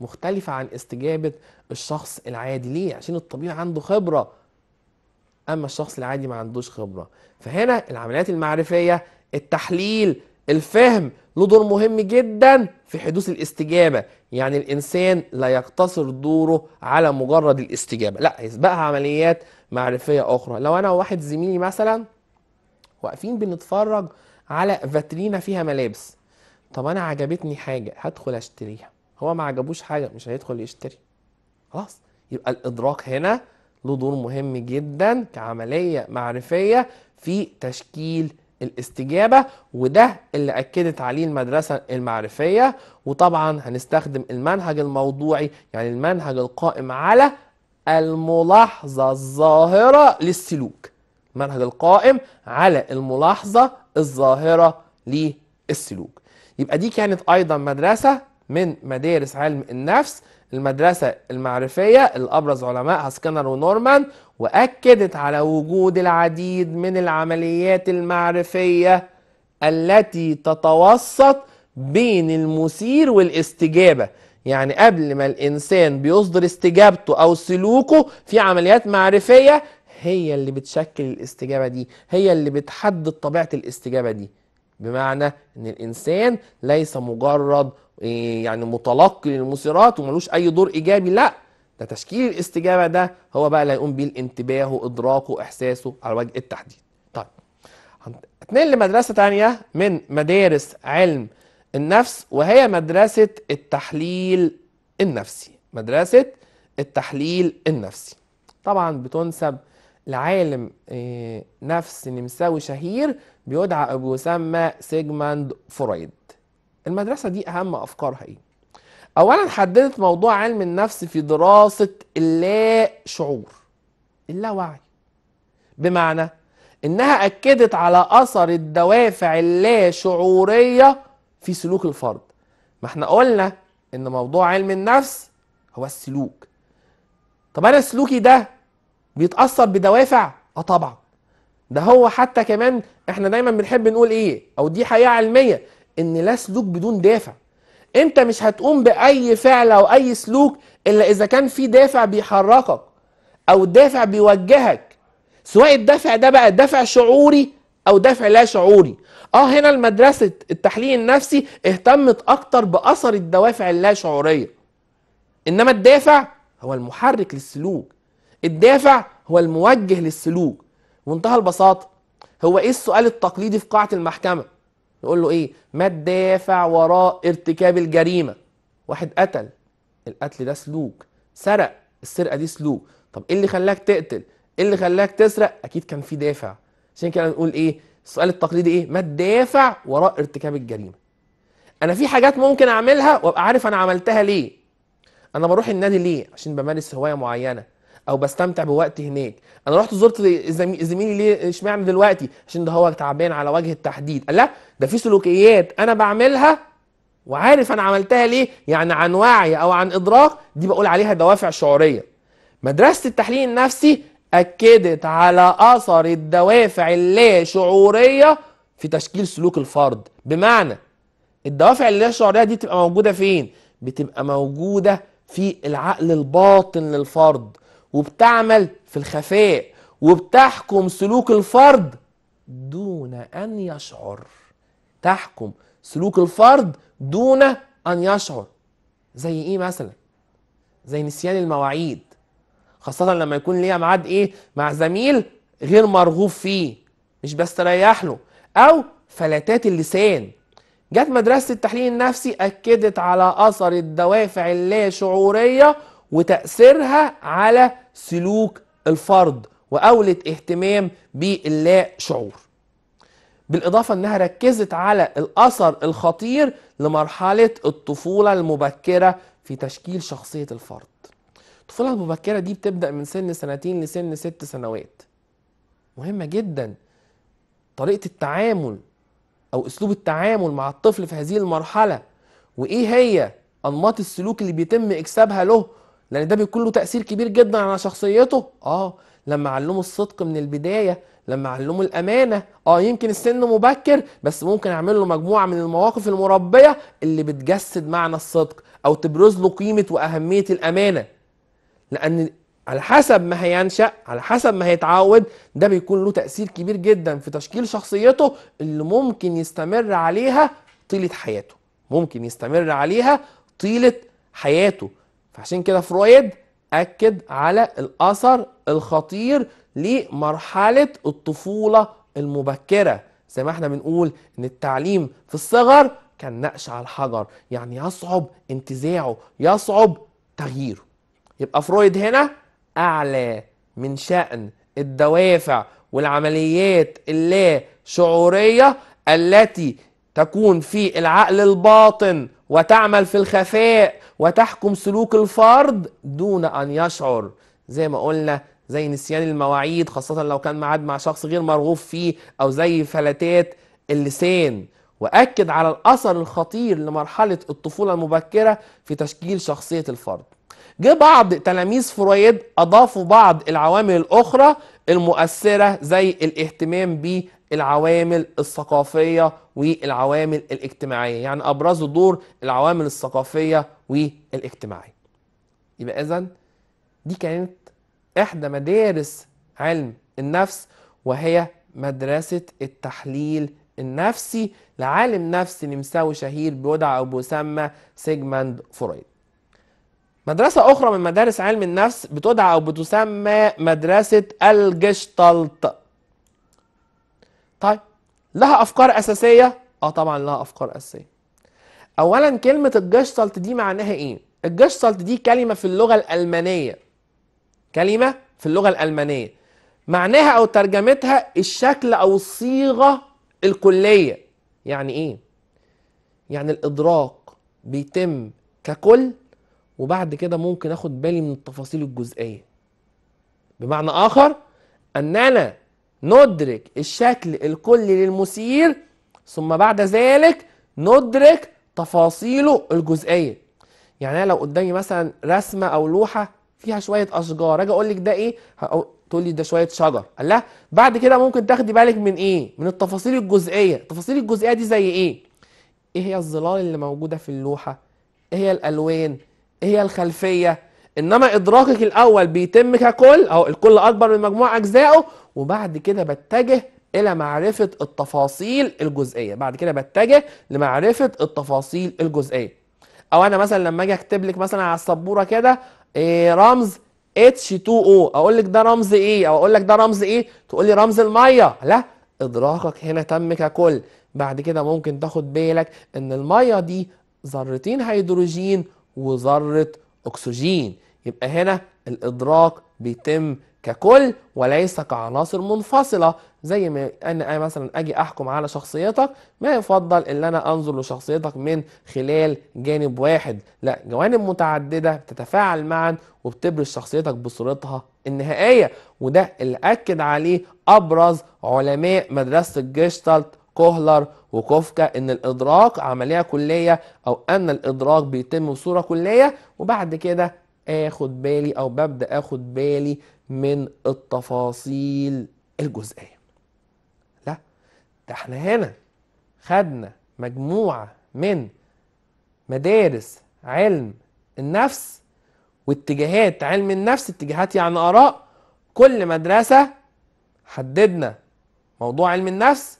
مختلفة عن استجابة الشخص العادي. ليه؟ عشان الطبيب عنده خبرة. أما الشخص العادي ما عندوش خبرة. فهنا العمليات المعرفية التحليل الفهم له دور مهم جدا في حدوث الاستجابة. يعني الإنسان لا يقتصر دوره على مجرد الاستجابة. لا يسبقها عمليات معرفية أخرى. لو أنا وواحد زميلي مثلا واقفين بنتفرج على فاترينا فيها ملابس. طب أنا عجبتني حاجة هدخل أشتريها. هو ما عجبوش حاجة مش هيدخل يشتري. خلاص. يبقى الإدراك هنا له دور مهم جدا كعملية معرفية في تشكيل الاستجابة وده اللي أكدت عليه المدرسة المعرفية. وطبعا هنستخدم المنهج الموضوعي يعني المنهج القائم على الملاحظة الظاهرة للسلوك. المنهج القائم على الملاحظة الظاهرة للسلوك. يبقى دي كانت أيضا مدرسة من مدارس علم النفس. المدرسة المعرفية اللي أبرز علمائها سكينر ونورمان وأكدت على وجود العديد من العمليات المعرفية التي تتوسط بين المثير والاستجابة. يعني قبل ما الإنسان بيصدر استجابته أو سلوكه في عمليات معرفية هي اللي بتشكل الاستجابة دي هي اللي بتحدد طبيعة الاستجابة دي. بمعنى إن الإنسان ليس مجرد يعني متلقي للمثيرات وملوش أي دور إيجابي. لا ده تشكيل الاستجابة ده هو بقى اللي هيقوم بيه الانتباه وإدراكه وإحساسه على وجه التحديد. طيب اتنقل لمدرسة تانية من مدارس علم النفس وهي مدرسة التحليل النفسي. مدرسة التحليل النفسي. طبعا بتنسب لعالم نفس نمساوي شهير بيدعى أو يسمى سيجماند فرويد. المدرسة دي أهم أفكارها إيه؟ أولا حددت موضوع علم النفس في دراسة اللا شعور اللاوعي بمعنى إنها أكدت على أثر الدوافع اللا شعورية في سلوك الفرد. ما إحنا قلنا إن موضوع علم النفس هو السلوك. طب أنا سلوكي ده بيتأثر بدوافع؟ آه طبعا. ده هو حتى كمان إحنا دايما بنحب نقول إيه؟ أو دي حقيقة علمية. إن لا سلوك بدون دافع. انت مش هتقوم بأي فعل أو أي سلوك إلا إذا كان في دافع بيحركك أو دافع بيوجهك. سواء الدافع ده بقى دافع شعوري أو دافع لا شعوري. آه هنا المدرسة التحليل النفسي اهتمت أكتر بأثر الدوافع اللا شعورية. إنما الدافع هو المحرك للسلوك. الدافع هو الموجه للسلوك. بمنتهى البساطة هو إيه السؤال التقليدي في قاعة المحكمة؟ يقول له إيه؟ ما الدافع وراء ارتكاب الجريمة؟ واحد قتل. القتل ده سلوك. سرق. السرقة دي سلوك. طب إيه اللي خلاك تقتل؟ إيه اللي خلاك تسرق؟ أكيد كان في دافع. عشان كده نقول إيه؟ السؤال التقليدي إيه؟ ما الدافع وراء ارتكاب الجريمة؟ أنا في حاجات ممكن أعملها وأبقى عارف أنا عملتها ليه. أنا بروح النادي ليه؟ عشان بمارس هواية معينة. أو بستمتع بوقتي هناك. أنا رحت زرت زميلي ليه اشمعنى دلوقتي؟ عشان ده هو تعبان على وجه التحديد. لا ده في سلوكيات أنا بعملها وعارف أنا عملتها ليه؟ يعني عن وعي أو عن إدراك دي بقول عليها دوافع شعورية. مدرسة التحليل النفسي أكدت على أثر الدوافع اللا شعورية في تشكيل سلوك الفرد. بمعنى الدوافع اللي الشعوريه دي تبقى موجودة فين؟ بتبقى موجودة في العقل الباطن للفرد. وبتعمل في الخفاء وبتحكم سلوك الفرد دون أن يشعر. تحكم سلوك الفرد دون أن يشعر. زي إيه مثلا؟ زي نسيان المواعيد. خاصة لما يكون ليا ميعاد إيه؟ مع زميل غير مرغوب فيه مش بستريح له. أو فلتات اللسان. جت مدرسة التحليل النفسي أكدت على أثر الدوافع اللا شعورية وتأثيرها على سلوك الفرد وأولت اهتمام باللا شعور. بالإضافة أنها ركزت على الأثر الخطير لمرحلة الطفولة المبكرة في تشكيل شخصية الفرد. الطفولة المبكرة دي بتبدأ من سن سنتين لسن ست سنوات. مهمة جدا طريقة التعامل أو أسلوب التعامل مع الطفل في هذه المرحلة وإيه هي أنماط السلوك اللي بيتم إكسابها له لأن ده بيكون له تأثير كبير جدا على شخصيته. آه لما علمه الصدق من البداية لما علمه الأمانة آه يمكن السن مبكر بس ممكن أعمل له مجموعة من المواقف المربية اللي بتجسد معنى الصدق أو تبرز له قيمة وأهمية الأمانة. لأن على حسب ما هينشأ على حسب ما هيتعود ده بيكون له تأثير كبير جدا في تشكيل شخصيته اللي ممكن يستمر عليها طيلة حياته. ممكن يستمر عليها طيلة حياته. فعشان كده فرويد أكد على الأثر الخطير لمرحلة الطفولة المبكرة. زي ما إحنا بنقول إن التعليم في الصغر كان نقش على الحجر يعني يصعب انتزاعه يصعب تغييره. يبقى فرويد هنا أعلى من شأن الدوافع والعمليات اللا شعورية التي تكون في العقل الباطن وتعمل في الخفاء وتحكم سلوك الفرد دون أن يشعر. زي ما قلنا زي نسيان المواعيد خاصة لو كان معاد مع شخص غير مرغوب فيه أو زي فلتات اللسان. وأكد على الأثر الخطير لمرحلة الطفولة المبكرة في تشكيل شخصية الفرد. جه بعض تلاميذ فرويد أضافوا بعض العوامل الأخرى المؤثرة زي الاهتمام بالعوامل الثقافية والعوامل الاجتماعية. يعني أبرزوا دور العوامل الثقافية والاجتماعيه يبقى إذا دي كانت إحدى مدارس علم النفس وهي مدرسة التحليل النفسي لعالم نفسي نمساوي شهير بيدعى أو بيسمى سيجموند فرويد. مدرسة أخرى من مدارس علم النفس بتدعى أو بتسمى مدرسة الجشتالت طيب لها أفكار أساسية؟ آه طبعا لها أفكار أساسية. أولا كلمة الجشتالت دي معناها إيه؟ الجشتالت دي كلمة في اللغة الألمانية كلمة في اللغة الألمانية معناها أو ترجمتها الشكل أو الصيغة الكلية يعني إيه؟ يعني الإدراك بيتم ككل وبعد كده ممكن آخد بالي من التفاصيل الجزئية بمعنى آخر أننا ندرك الشكل الكلي للمثير ثم بعد ذلك ندرك تفاصيله الجزئية. يعني أنا لو قدامي مثلا رسمة أو لوحة فيها شوية أشجار أجي أقول لك ده إيه؟ تقول لي ده شوية شجر. الله بعد كده ممكن تاخدي بالك من إيه؟ من التفاصيل الجزئية. التفاصيل الجزئية دي زي إيه؟ إيه هي الظلال اللي موجودة في اللوحة؟ إيه هي الألوان؟ هي الخلفية؟ إنما إدراكك الأول بيتم ككل أو الكل أكبر من مجموع أجزائه وبعد كده بتجه إلى معرفة التفاصيل الجزئية. بعد كده بتجه لمعرفة التفاصيل الجزئية. أو أنا مثلا لما أجي أكتب لك مثلا على السبورة كده إيه رمز H2O أقول لك ده رمز إيه؟ أو أقول لك ده رمز إيه؟ تقول لي رمز المية. لا إدراكك هنا تم ككل. بعد كده ممكن تاخد بالك إن المية دي ذرتين هيدروجين وذرة أكسجين. يبقى هنا الإدراك بيتم ككل وليس كعناصر منفصلة. زي ما أنا مثلا أجي أحكم على شخصيتك ما يفضل إن أنا أنظر لشخصيتك من خلال جانب واحد. لا جوانب متعددة بتتفاعل معا وبتبرز شخصيتك بصورتها النهائية وده اللي أكد عليه أبرز علماء مدرسة الجيشتالت كوهلر وكوفكا إن الإدراك عملية كلية أو أن الإدراك بيتم بصورة كلية. وبعد كده آخد بالي أو ببدأ آخد بالي من التفاصيل الجزئية. إحنا هنا خدنا مجموعة من مدارس علم النفس واتجاهات علم النفس اتجاهات يعني آراء. كل مدرسة حددنا موضوع علم النفس.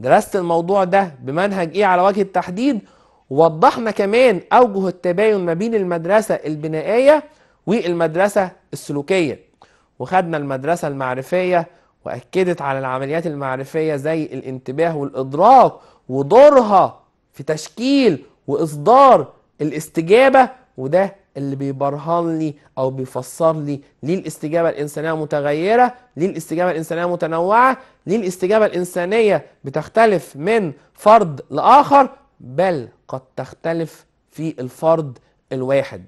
درست الموضوع ده بمنهج إيه على وجه التحديد؟ ووضحنا كمان أوجه التباين ما بين المدرسة البنائية والمدرسة السلوكية. وخدنا المدرسة المعرفية وأكدت على العمليات المعرفية زي الانتباه والإدراك ودورها في تشكيل وإصدار الاستجابة وده اللي بيبرهن لي أو بيفسر لي ليه الاستجابه الإنسانية متغيره ليه الاستجابه الإنسانية متنوعه ليه الاستجابه الإنسانية بتختلف من فرد لآخر بل قد تختلف في الفرد الواحد.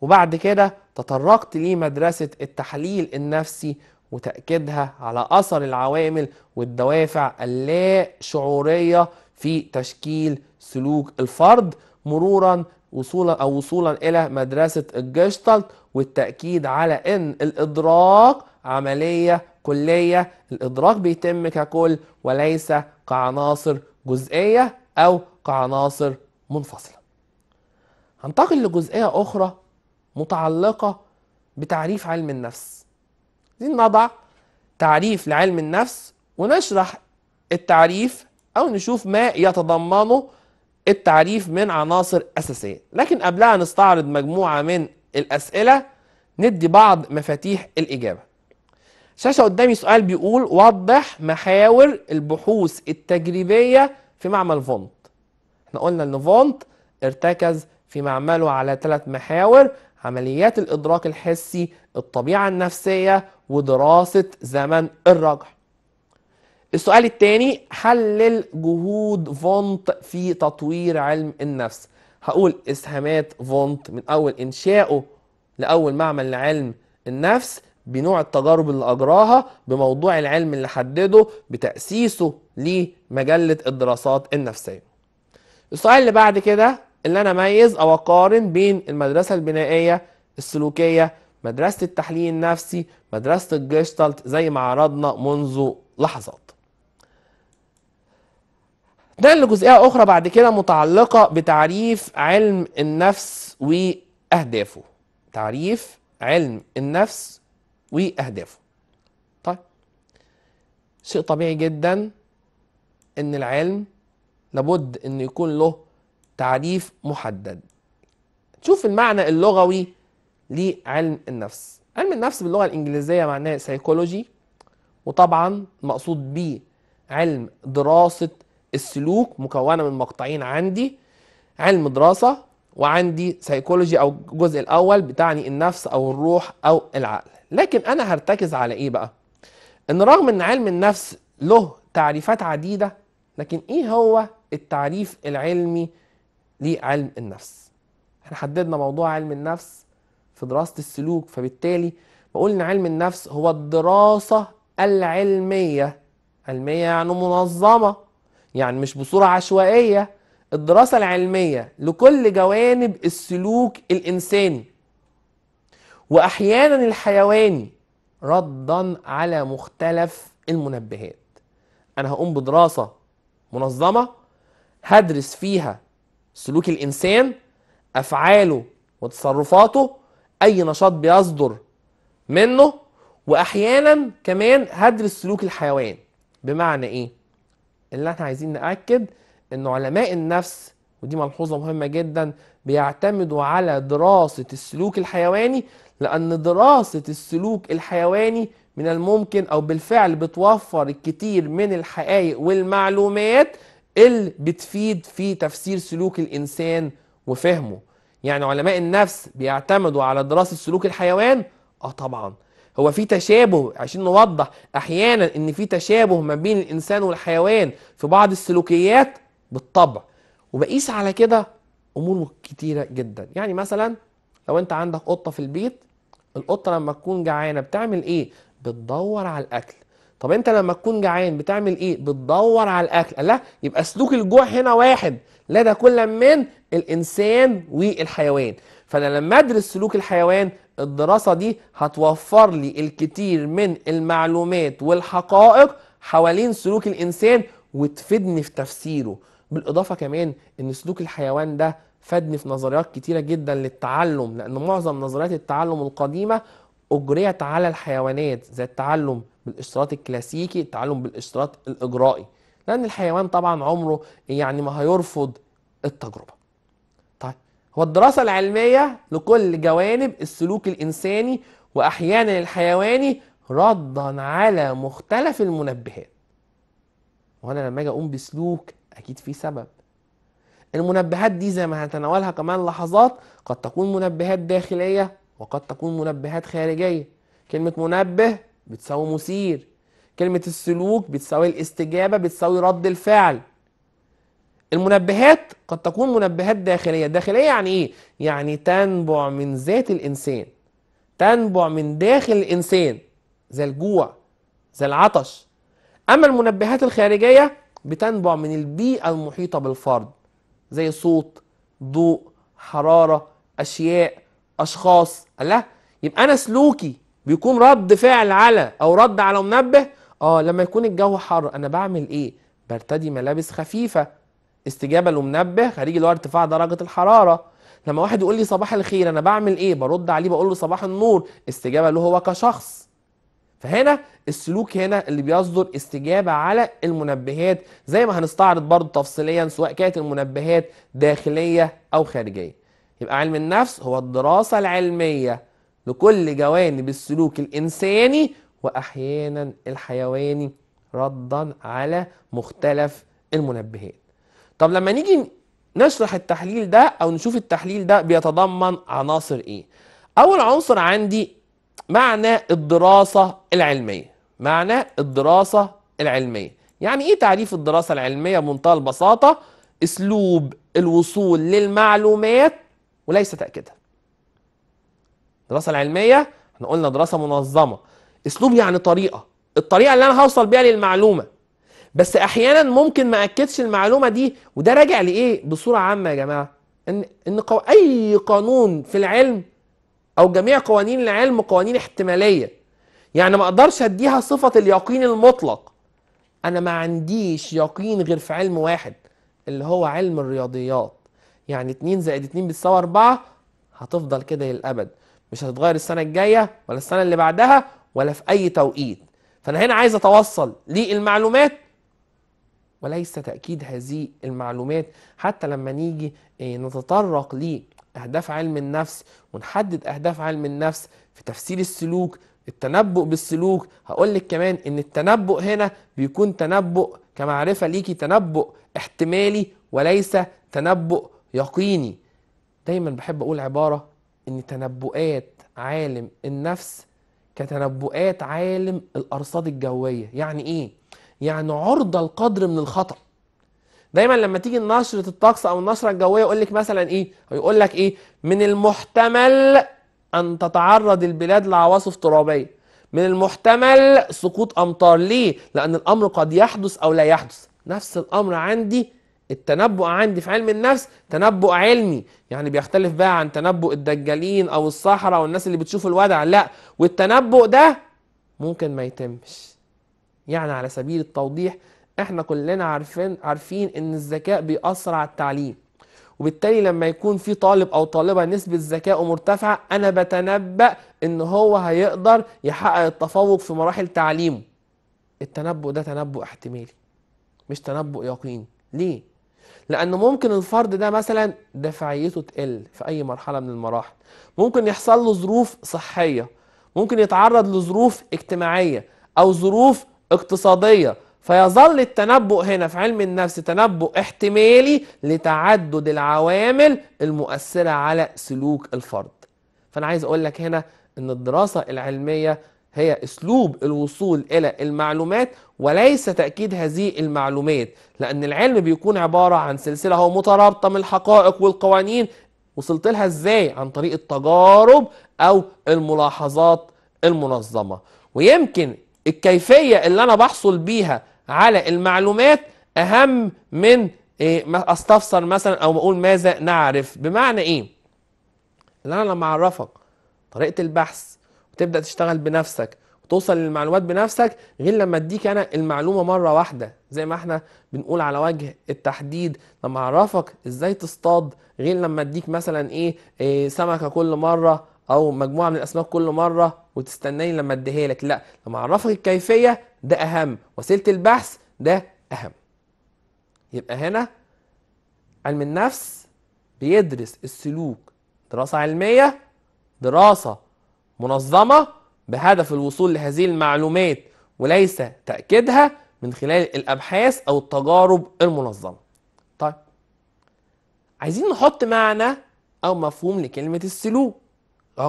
وبعد كده تطرقت لمدرسة التحليل النفسي وتأكيدها على أثر العوامل والدوافع اللا شعوريه في تشكيل سلوك الفرد مرورا وصولا أو وصولا إلى مدرسة الجشتلت والتأكيد على إن الإدراك عملية كلية الإدراك بيتم ككل وليس كعناصر جزئية أو كعناصر منفصلة. هنتقل لجزئية أخرى متعلقة بتعريف علم النفس. عايزين نضع تعريف لعلم النفس ونشرح التعريف أو نشوف ما يتضمنه التعريف من عناصر أساسية. لكن قبلها نستعرض مجموعة من الأسئلة ندي بعض مفاتيح الإجابة. شاشة قدامي سؤال بيقول وضح محاور البحوث التجريبية في معمل فونت. إحنا قلنا إن فونت ارتكز في معمله على ثلاث محاور عمليات الإدراك الحسي الطبيعة النفسية ودراسة زمن الرجع السؤال الثاني حلل جهود فونت في تطوير علم النفس؟ هقول إسهامات فونت من أول انشائه لأول معمل لعلم النفس بنوع التجارب اللي أجراها بموضوع العلم اللي حدده بتأسيسه لمجلة الدراسات النفسية. السؤال اللي بعد كده اللي أنا أميز أو أقارن بين المدرسة البنائية السلوكية مدرسة التحليل النفسي مدرسة الجيشتالت زي ما عرضنا منذ لحظات. نقل لجزئية أخرى بعد كده متعلقة بتعريف علم النفس وأهدافه. تعريف علم النفس وأهدافه. طيب. شيء طبيعي جدا إن العلم لابد إن يكون له تعريف محدد. شوف المعنى اللغوي لعلم النفس. علم النفس باللغة الإنجليزية معناه سيكولوجي وطبعا مقصود بيه علم دراسة السلوك مكونة من مقطعين عندي. علم دراسة وعندي سيكولوجي أو الجزء الأول بتاعني النفس أو الروح أو العقل. لكن أنا هرتكز على إيه بقى؟ إن رغم إن علم النفس له تعريفات عديدة لكن إيه هو التعريف العلمي لعلم النفس؟ إحنا حددنا موضوع علم النفس في دراسة السلوك فبالتالي بقول ان علم النفس هو الدراسة العلمية. علمية يعني منظمة يعني مش بصورة عشوائية. الدراسة العلمية لكل جوانب السلوك الإنساني. وأحيانا الحيواني ردا على مختلف المنبهات. أنا هقوم بدراسة منظمة هدرس فيها سلوك الإنسان أفعاله وتصرفاته أي نشاط بيصدر منه وأحيانا كمان هدرس سلوك الحيوان بمعنى إيه؟ اللي إحنا عايزين نأكد إن علماء النفس ودي ملحوظة مهمة جدا بيعتمدوا على دراسة السلوك الحيواني لأن دراسة السلوك الحيواني من الممكن أو بالفعل بتوفر الكثير من الحقائق والمعلومات اللي بتفيد في تفسير سلوك الإنسان وفهمه يعني علماء النفس بيعتمدوا على دراسة سلوك الحيوان؟ آه طبعا. هو في تشابه عشان نوضح أحيانا إن في تشابه ما بين الإنسان والحيوان في بعض السلوكيات بالطبع. وبقيس على كده أمور كتيرة جدا. يعني مثلا لو أنت عندك قطة في البيت القطة لما تكون جعانة بتعمل إيه؟ بتدور على الأكل. طب أنت لما تكون جعان بتعمل إيه؟ بتدور على الأكل. لا يبقى سلوك الجوع هنا واحد. لدى كل من الإنسان والحيوان. فأنا لما أدرس سلوك الحيوان الدراسة دي هتوفر لي الكثير من المعلومات والحقائق حوالين سلوك الإنسان وتفيدني في تفسيره. بالإضافة كمان إن سلوك الحيوان ده فادني في نظريات كتيرة جدا للتعلم لأن معظم نظريات التعلم القديمة أجريت على الحيوانات زي التعلم بالإشتراط الكلاسيكي التعلم بالإشتراط الإجرائي. لأن الحيوان طبعا عمره يعني ما هيرفض التجربة. هو الدراسه العلمية لكل جوانب السلوك الإنساني وأحيانا الحيواني ردا على مختلف المنبهات. وأنا لما أجي أقوم بسلوك أكيد في سبب. المنبهات دي زي ما هنتناولها كمان لحظات قد تكون منبهات داخلية وقد تكون منبهات خارجية. كلمة منبه بتساوي مثير. كلمة السلوك بتساوي الاستجابة بتساوي رد الفعل. المنبهات قد تكون منبهات داخلية. داخلية يعني إيه؟ يعني تنبع من ذات الإنسان. تنبع من داخل الإنسان زي الجوع زي العطش. أما المنبهات الخارجية بتنبع من البيئة المحيطة بالفرد زي صوت ضوء حرارة أشياء أشخاص. الله يبقى أنا سلوكي بيكون رد فعل على أو رد على منبه. آه لما يكون الجو حر أنا بعمل إيه؟ برتدي ملابس خفيفة. استجابة لمنبه خارجي اللي هو ارتفاع درجة الحرارة. لما واحد يقول لي صباح الخير أنا بعمل إيه؟ برد عليه بقول له صباح النور. استجابة له هو كشخص. فهنا السلوك هنا اللي بيصدر استجابة على المنبهات. زي ما هنستعرض برضو تفصيليا سواء كانت المنبهات داخلية أو خارجية. يبقى علم النفس هو الدراسة العلمية لكل جوانب السلوك الإنساني وأحيانا الحيواني ردا على مختلف المنبهات. طب لما نيجي نشرح التحليل ده أو نشوف التحليل ده بيتضمن عناصر إيه؟ أول عنصر عندي معنى الدراسة العلمية. معنى الدراسة العلمية. يعني إيه تعريف الدراسة العلمية بمنتهى البساطة؟ أسلوب الوصول للمعلومات وليس تأكيدها. الدراسة العلمية إحنا قلنا دراسة منظمة. أسلوب يعني طريقة. الطريقة اللي أنا هوصل بيها للمعلومة. بس أحيانا ممكن ما أكدش المعلومة دي وده راجع لإيه؟ بصورة عامة يا جماعة. إن إن قو... أي قانون في العلم أو جميع قوانين العلم قوانين احتمالية. يعني ما أقدرش أديها صفة اليقين المطلق. أنا ما عنديش يقين غير في علم واحد اللي هو علم الرياضيات. يعني 2 زائد 2 بتساوي 4 هتفضل كده للأبد. مش هتتغير السنة الجاية ولا السنة اللي بعدها ولا في أي توقيت. فأنا هنا عايز أتوصل للمعلومات وليس تأكيد هذه المعلومات. حتى لما نيجي نتطرق لأهداف علم النفس ونحدد أهداف علم النفس في تفسير السلوك التنبؤ بالسلوك هقول لك كمان إن التنبؤ هنا بيكون تنبؤ كمعرفة ليكي تنبؤ احتمالي وليس تنبؤ يقيني. دايما بحب أقول عبارة إن تنبؤات عالم النفس كتنبؤات عالم الأرصاد الجوية. يعني إيه؟ يعني عرضة القدر من الخطأ. دايما لما تيجي نشرة الطقس أو النشرة الجوية يقول لك مثلا إيه؟ يقول لك إيه؟ من المحتمل أن تتعرض البلاد لعواصف ترابية. من المحتمل سقوط أمطار. ليه؟ لأن الأمر قد يحدث أو لا يحدث. نفس الأمر عندي التنبؤ عندي في علم النفس تنبؤ علمي. يعني بيختلف بقى عن تنبؤ الدجالين أو الصحراء والناس اللي بتشوف الودع لا والتنبؤ ده ممكن ما يتمش. يعني على سبيل التوضيح إحنا كلنا عارفين عارفين إن الذكاء بيأثر على التعليم. وبالتالي لما يكون في طالب أو طالبة نسبة ذكائه مرتفعة أنا بتنبأ إن هو هيقدر يحقق التفوق في مراحل تعليمه. التنبؤ ده تنبؤ احتمالي مش تنبؤ يقيني. ليه؟ لأن ممكن الفرد ده مثلا دفاعيته تقل في أي مرحلة من المراحل. ممكن يحصل له ظروف صحية ممكن يتعرض لظروف اجتماعية أو ظروف اقتصادية. فيظل التنبؤ هنا في علم النفس تنبؤ احتمالي لتعدد العوامل المؤثرة على سلوك الفرد. فأنا عايز أقول لك هنا أن الدراسة العلمية هي أسلوب الوصول إلى المعلومات وليس تأكيد هذه المعلومات لأن العلم بيكون عبارة عن سلسلة هو مترابطة من الحقائق والقوانين. وصلت لها إزاي؟ عن طريق التجارب أو الملاحظات المنظمة. ويمكن الكيفية اللي أنا بحصل بيها على المعلومات أهم من إيه أستفسر مثلا أو أقول ماذا نعرف. بمعنى إيه؟ اللي أنا لما أعرفك طريقة البحث وتبدأ تشتغل بنفسك توصل للمعلومات بنفسك غير لما أديك أنا المعلومة مرة واحدة. زي ما إحنا بنقول على وجه التحديد لما أعرفك إزاي تصطاد؟ غير لما أديك مثلا إيه, إيه سمكة كل مرة أو مجموعة من الاسماك كل مرة وتستناني لما أديها لك. لا لما أعرفك الكيفية ده أهم وسيلة البحث ده أهم. يبقى هنا علم النفس بيدرس السلوك دراسة علمية دراسة منظمة بهدف الوصول لهذه المعلومات وليس تأكيدها من خلال الأبحاث أو التجارب المنظمة. طيب عايزين نحط معنى أو مفهوم لكلمة السلوك.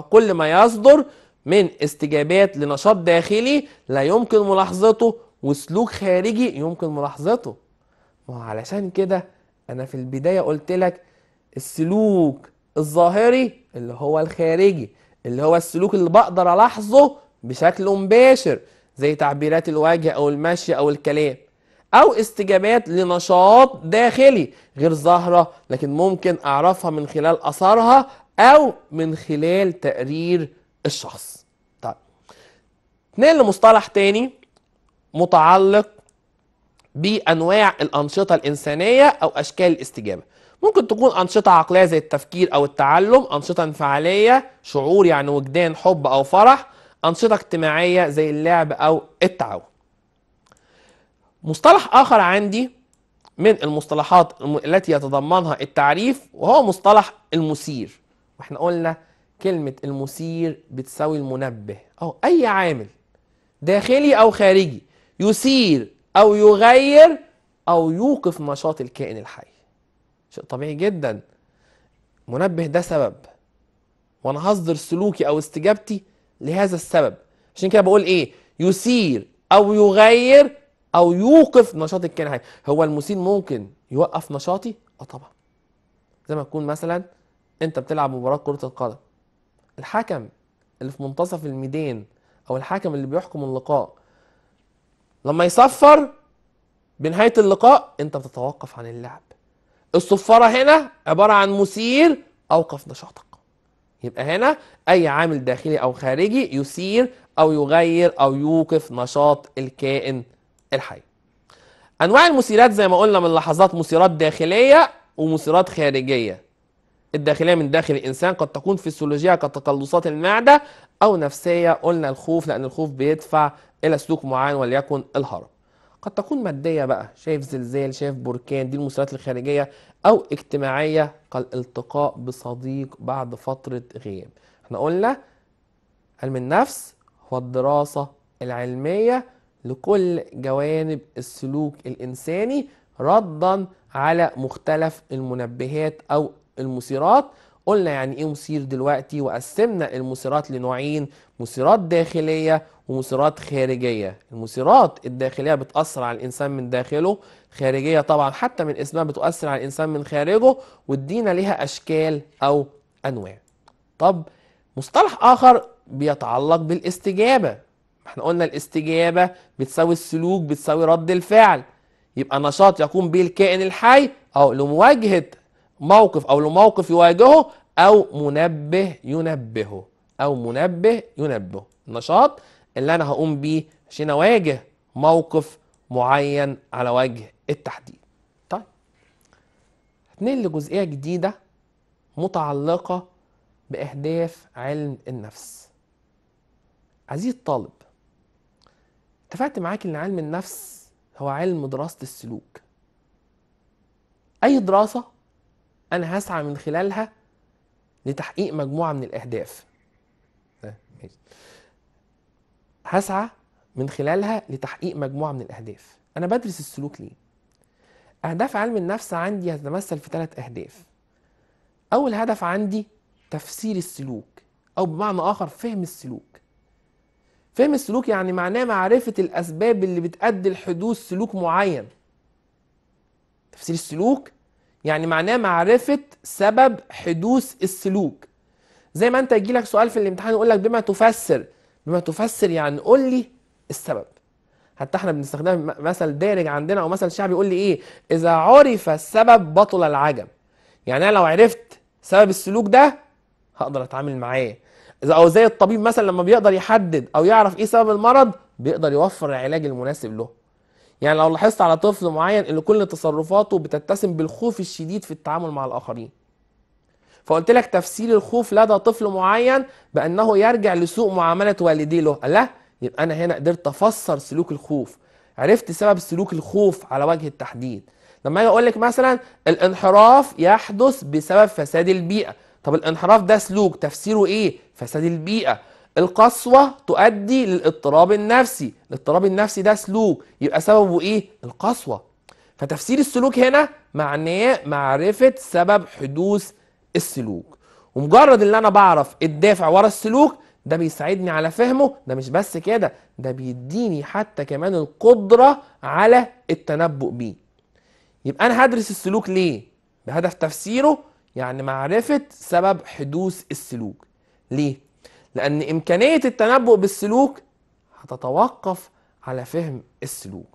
كل ما يصدر من استجابات لنشاط داخلي لا يمكن ملاحظته وسلوك خارجي يمكن ملاحظته. ما علشان كده أنا في البداية قلت لك السلوك الظاهري اللي هو الخارجي اللي هو السلوك اللي بقدر ألاحظه بشكل مباشر زي تعبيرات الوجه أو المشي أو الكلام أو استجابات لنشاط داخلي غير ظاهرة لكن ممكن أعرفها من خلال أثرها أو من خلال تقرير الشخص. طيب. نقل لمصطلح تاني متعلق بأنواع الأنشطة الإنسانية أو أشكال الاستجابة. ممكن تكون أنشطة عقلية زي التفكير أو التعلم أنشطة انفعالية شعور يعني وجدان حب أو فرح أنشطة اجتماعية زي اللعب أو التعاون. مصطلح آخر عندي من المصطلحات التي يتضمنها التعريف وهو مصطلح المثير. وإحنا قلنا كلمة المثير بتساوي المنبه. أو أي عامل داخلي أو خارجي يثير أو يغير أو يوقف نشاط الكائن الحي. شيء طبيعي جدا. منبه ده سبب. وأنا هصدر سلوكي أو استجابتي لهذا السبب. عشان كده بقول إيه؟ يثير أو يغير أو يوقف نشاط الكائن الحي. هو المثير ممكن يوقف نشاطي؟ آه طبعا. زي ما تكون مثلا انت بتلعب مباراة كرة القدم. الحكم اللي في منتصف الميدان أو الحكم اللي بيحكم اللقاء لما يصفر بنهايه اللقاء انت بتتوقف عن اللعب. الصفارة هنا عبارة عن مثير أوقف نشاطك. يبقى هنا أي عامل داخلي أو خارجي يثير أو يغير أو يوقف نشاط الكائن الحي. أنواع المثيرات زي ما قلنا من لحظات مثيرات داخلية ومثيرات خارجية. الداخلية من داخل الإنسان قد تكون فسيولوجية كتقلصات المعدة أو نفسية. قلنا الخوف لأن الخوف بيدفع إلى سلوك معين وليكن الهرب. قد تكون مادية بقى شايف زلزال شايف بركان دي المثيرات الخارجية أو اجتماعية كالالتقاء بصديق بعد فترة غياب. إحنا قلنا علم النفس هو الدراسة العلمية لكل جوانب السلوك الإنساني ردا على مختلف المنبهات أو المثيرات. قلنا يعني إيه مثير دلوقتي وقسمنا المثيرات لنوعين مثيرات داخلية ومثيرات خارجية. المثيرات الداخلية بتأثر على الإنسان من داخله خارجية طبعا حتى من اسمها بتؤثر على الإنسان من خارجه وادينا ليها أشكال أو أنواع. طب مصطلح آخر بيتعلق بالاستجابة. إحنا قلنا الاستجابة بتساوي السلوك بتساوي رد الفعل. يبقى نشاط يقوم به الكائن الحي أو لمواجهة موقف أو لموقف يواجهه أو منبه ينبهه أو منبه ينبهه. النشاط اللي أنا هقوم بيه عشان أواجه موقف معين على وجه التحديد. طيب. هتنقل لجزئية جديدة متعلقة بأهداف علم النفس. عزيزي الطالب اتفقت معاك إن علم النفس هو علم دراسة السلوك. أي دراسة أنا هسعى من خلالها لتحقيق مجموعة من الأهداف. هسعى من خلالها لتحقيق مجموعة من الأهداف. أنا بدرس السلوك ليه؟ أهداف علم النفس عندي هتتمثل في ثلاث أهداف. أول هدف عندي تفسير السلوك أو بمعنى آخر فهم السلوك. فهم السلوك يعني معناه معرفة الأسباب اللي بتؤدي لحدوث سلوك معين. تفسير السلوك يعني معناه معرفة سبب حدوث السلوك. زي ما انت يجي لك سؤال في الامتحان يقول لك بما تفسر بما تفسر يعني قول لي السبب. حتى إحنا بنستخدم مثل دارج عندنا أو مثل شعبي يقول لي إيه؟ إذا عرف السبب بطل العجب. يعني أنا لو عرفت سبب السلوك ده هقدر أتعامل معاه. إذا- أو زي الطبيب مثلا لما بيقدر يحدد أو يعرف إيه سبب المرض بيقدر يوفر العلاج المناسب له. يعني لو لاحظت على طفل معين اللي كل تصرفاته بتتسم بالخوف الشديد في التعامل مع الآخرين. فقلت لك تفسير الخوف لدى طفل معين بأنه يرجع لسوء معاملة والديه له. لا يبقى أنا هنا قدرت أفسر سلوك الخوف. عرفت سبب سلوك الخوف على وجه التحديد. لما أجي أقول لك مثلا الانحراف يحدث بسبب فساد البيئة. طب الانحراف ده سلوك تفسيره إيه؟ فساد البيئة. القسوة تؤدي للاضطراب النفسي. الاضطراب النفسي ده سلوك يبقى سببه إيه؟ القسوة. فتفسير السلوك هنا معناه معرفة سبب حدوث السلوك. ومجرد إن أنا بعرف الدافع ورا السلوك ده بيساعدني على فهمه. ده مش بس كده ده بيديني حتى كمان القدرة على التنبؤ بيه. يبقى أنا هدرس السلوك ليه؟ بهدف تفسيره يعني معرفة سبب حدوث السلوك. ليه؟ لأن إمكانية التنبؤ بالسلوك هتتوقف على فهم السلوك.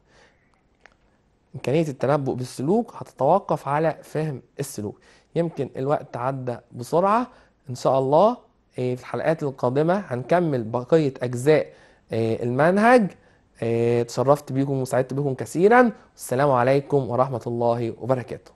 إمكانية التنبؤ بالسلوك هتتوقف على فهم السلوك. يمكن الوقت عدى بسرعة. إن شاء الله إيه، في الحلقات القادمة هنكمل بقية أجزاء إيه، المنهج. إيه، اتشرفت بيكم وسعدت بكم كثيرا. والسلام عليكم ورحمة الله وبركاته.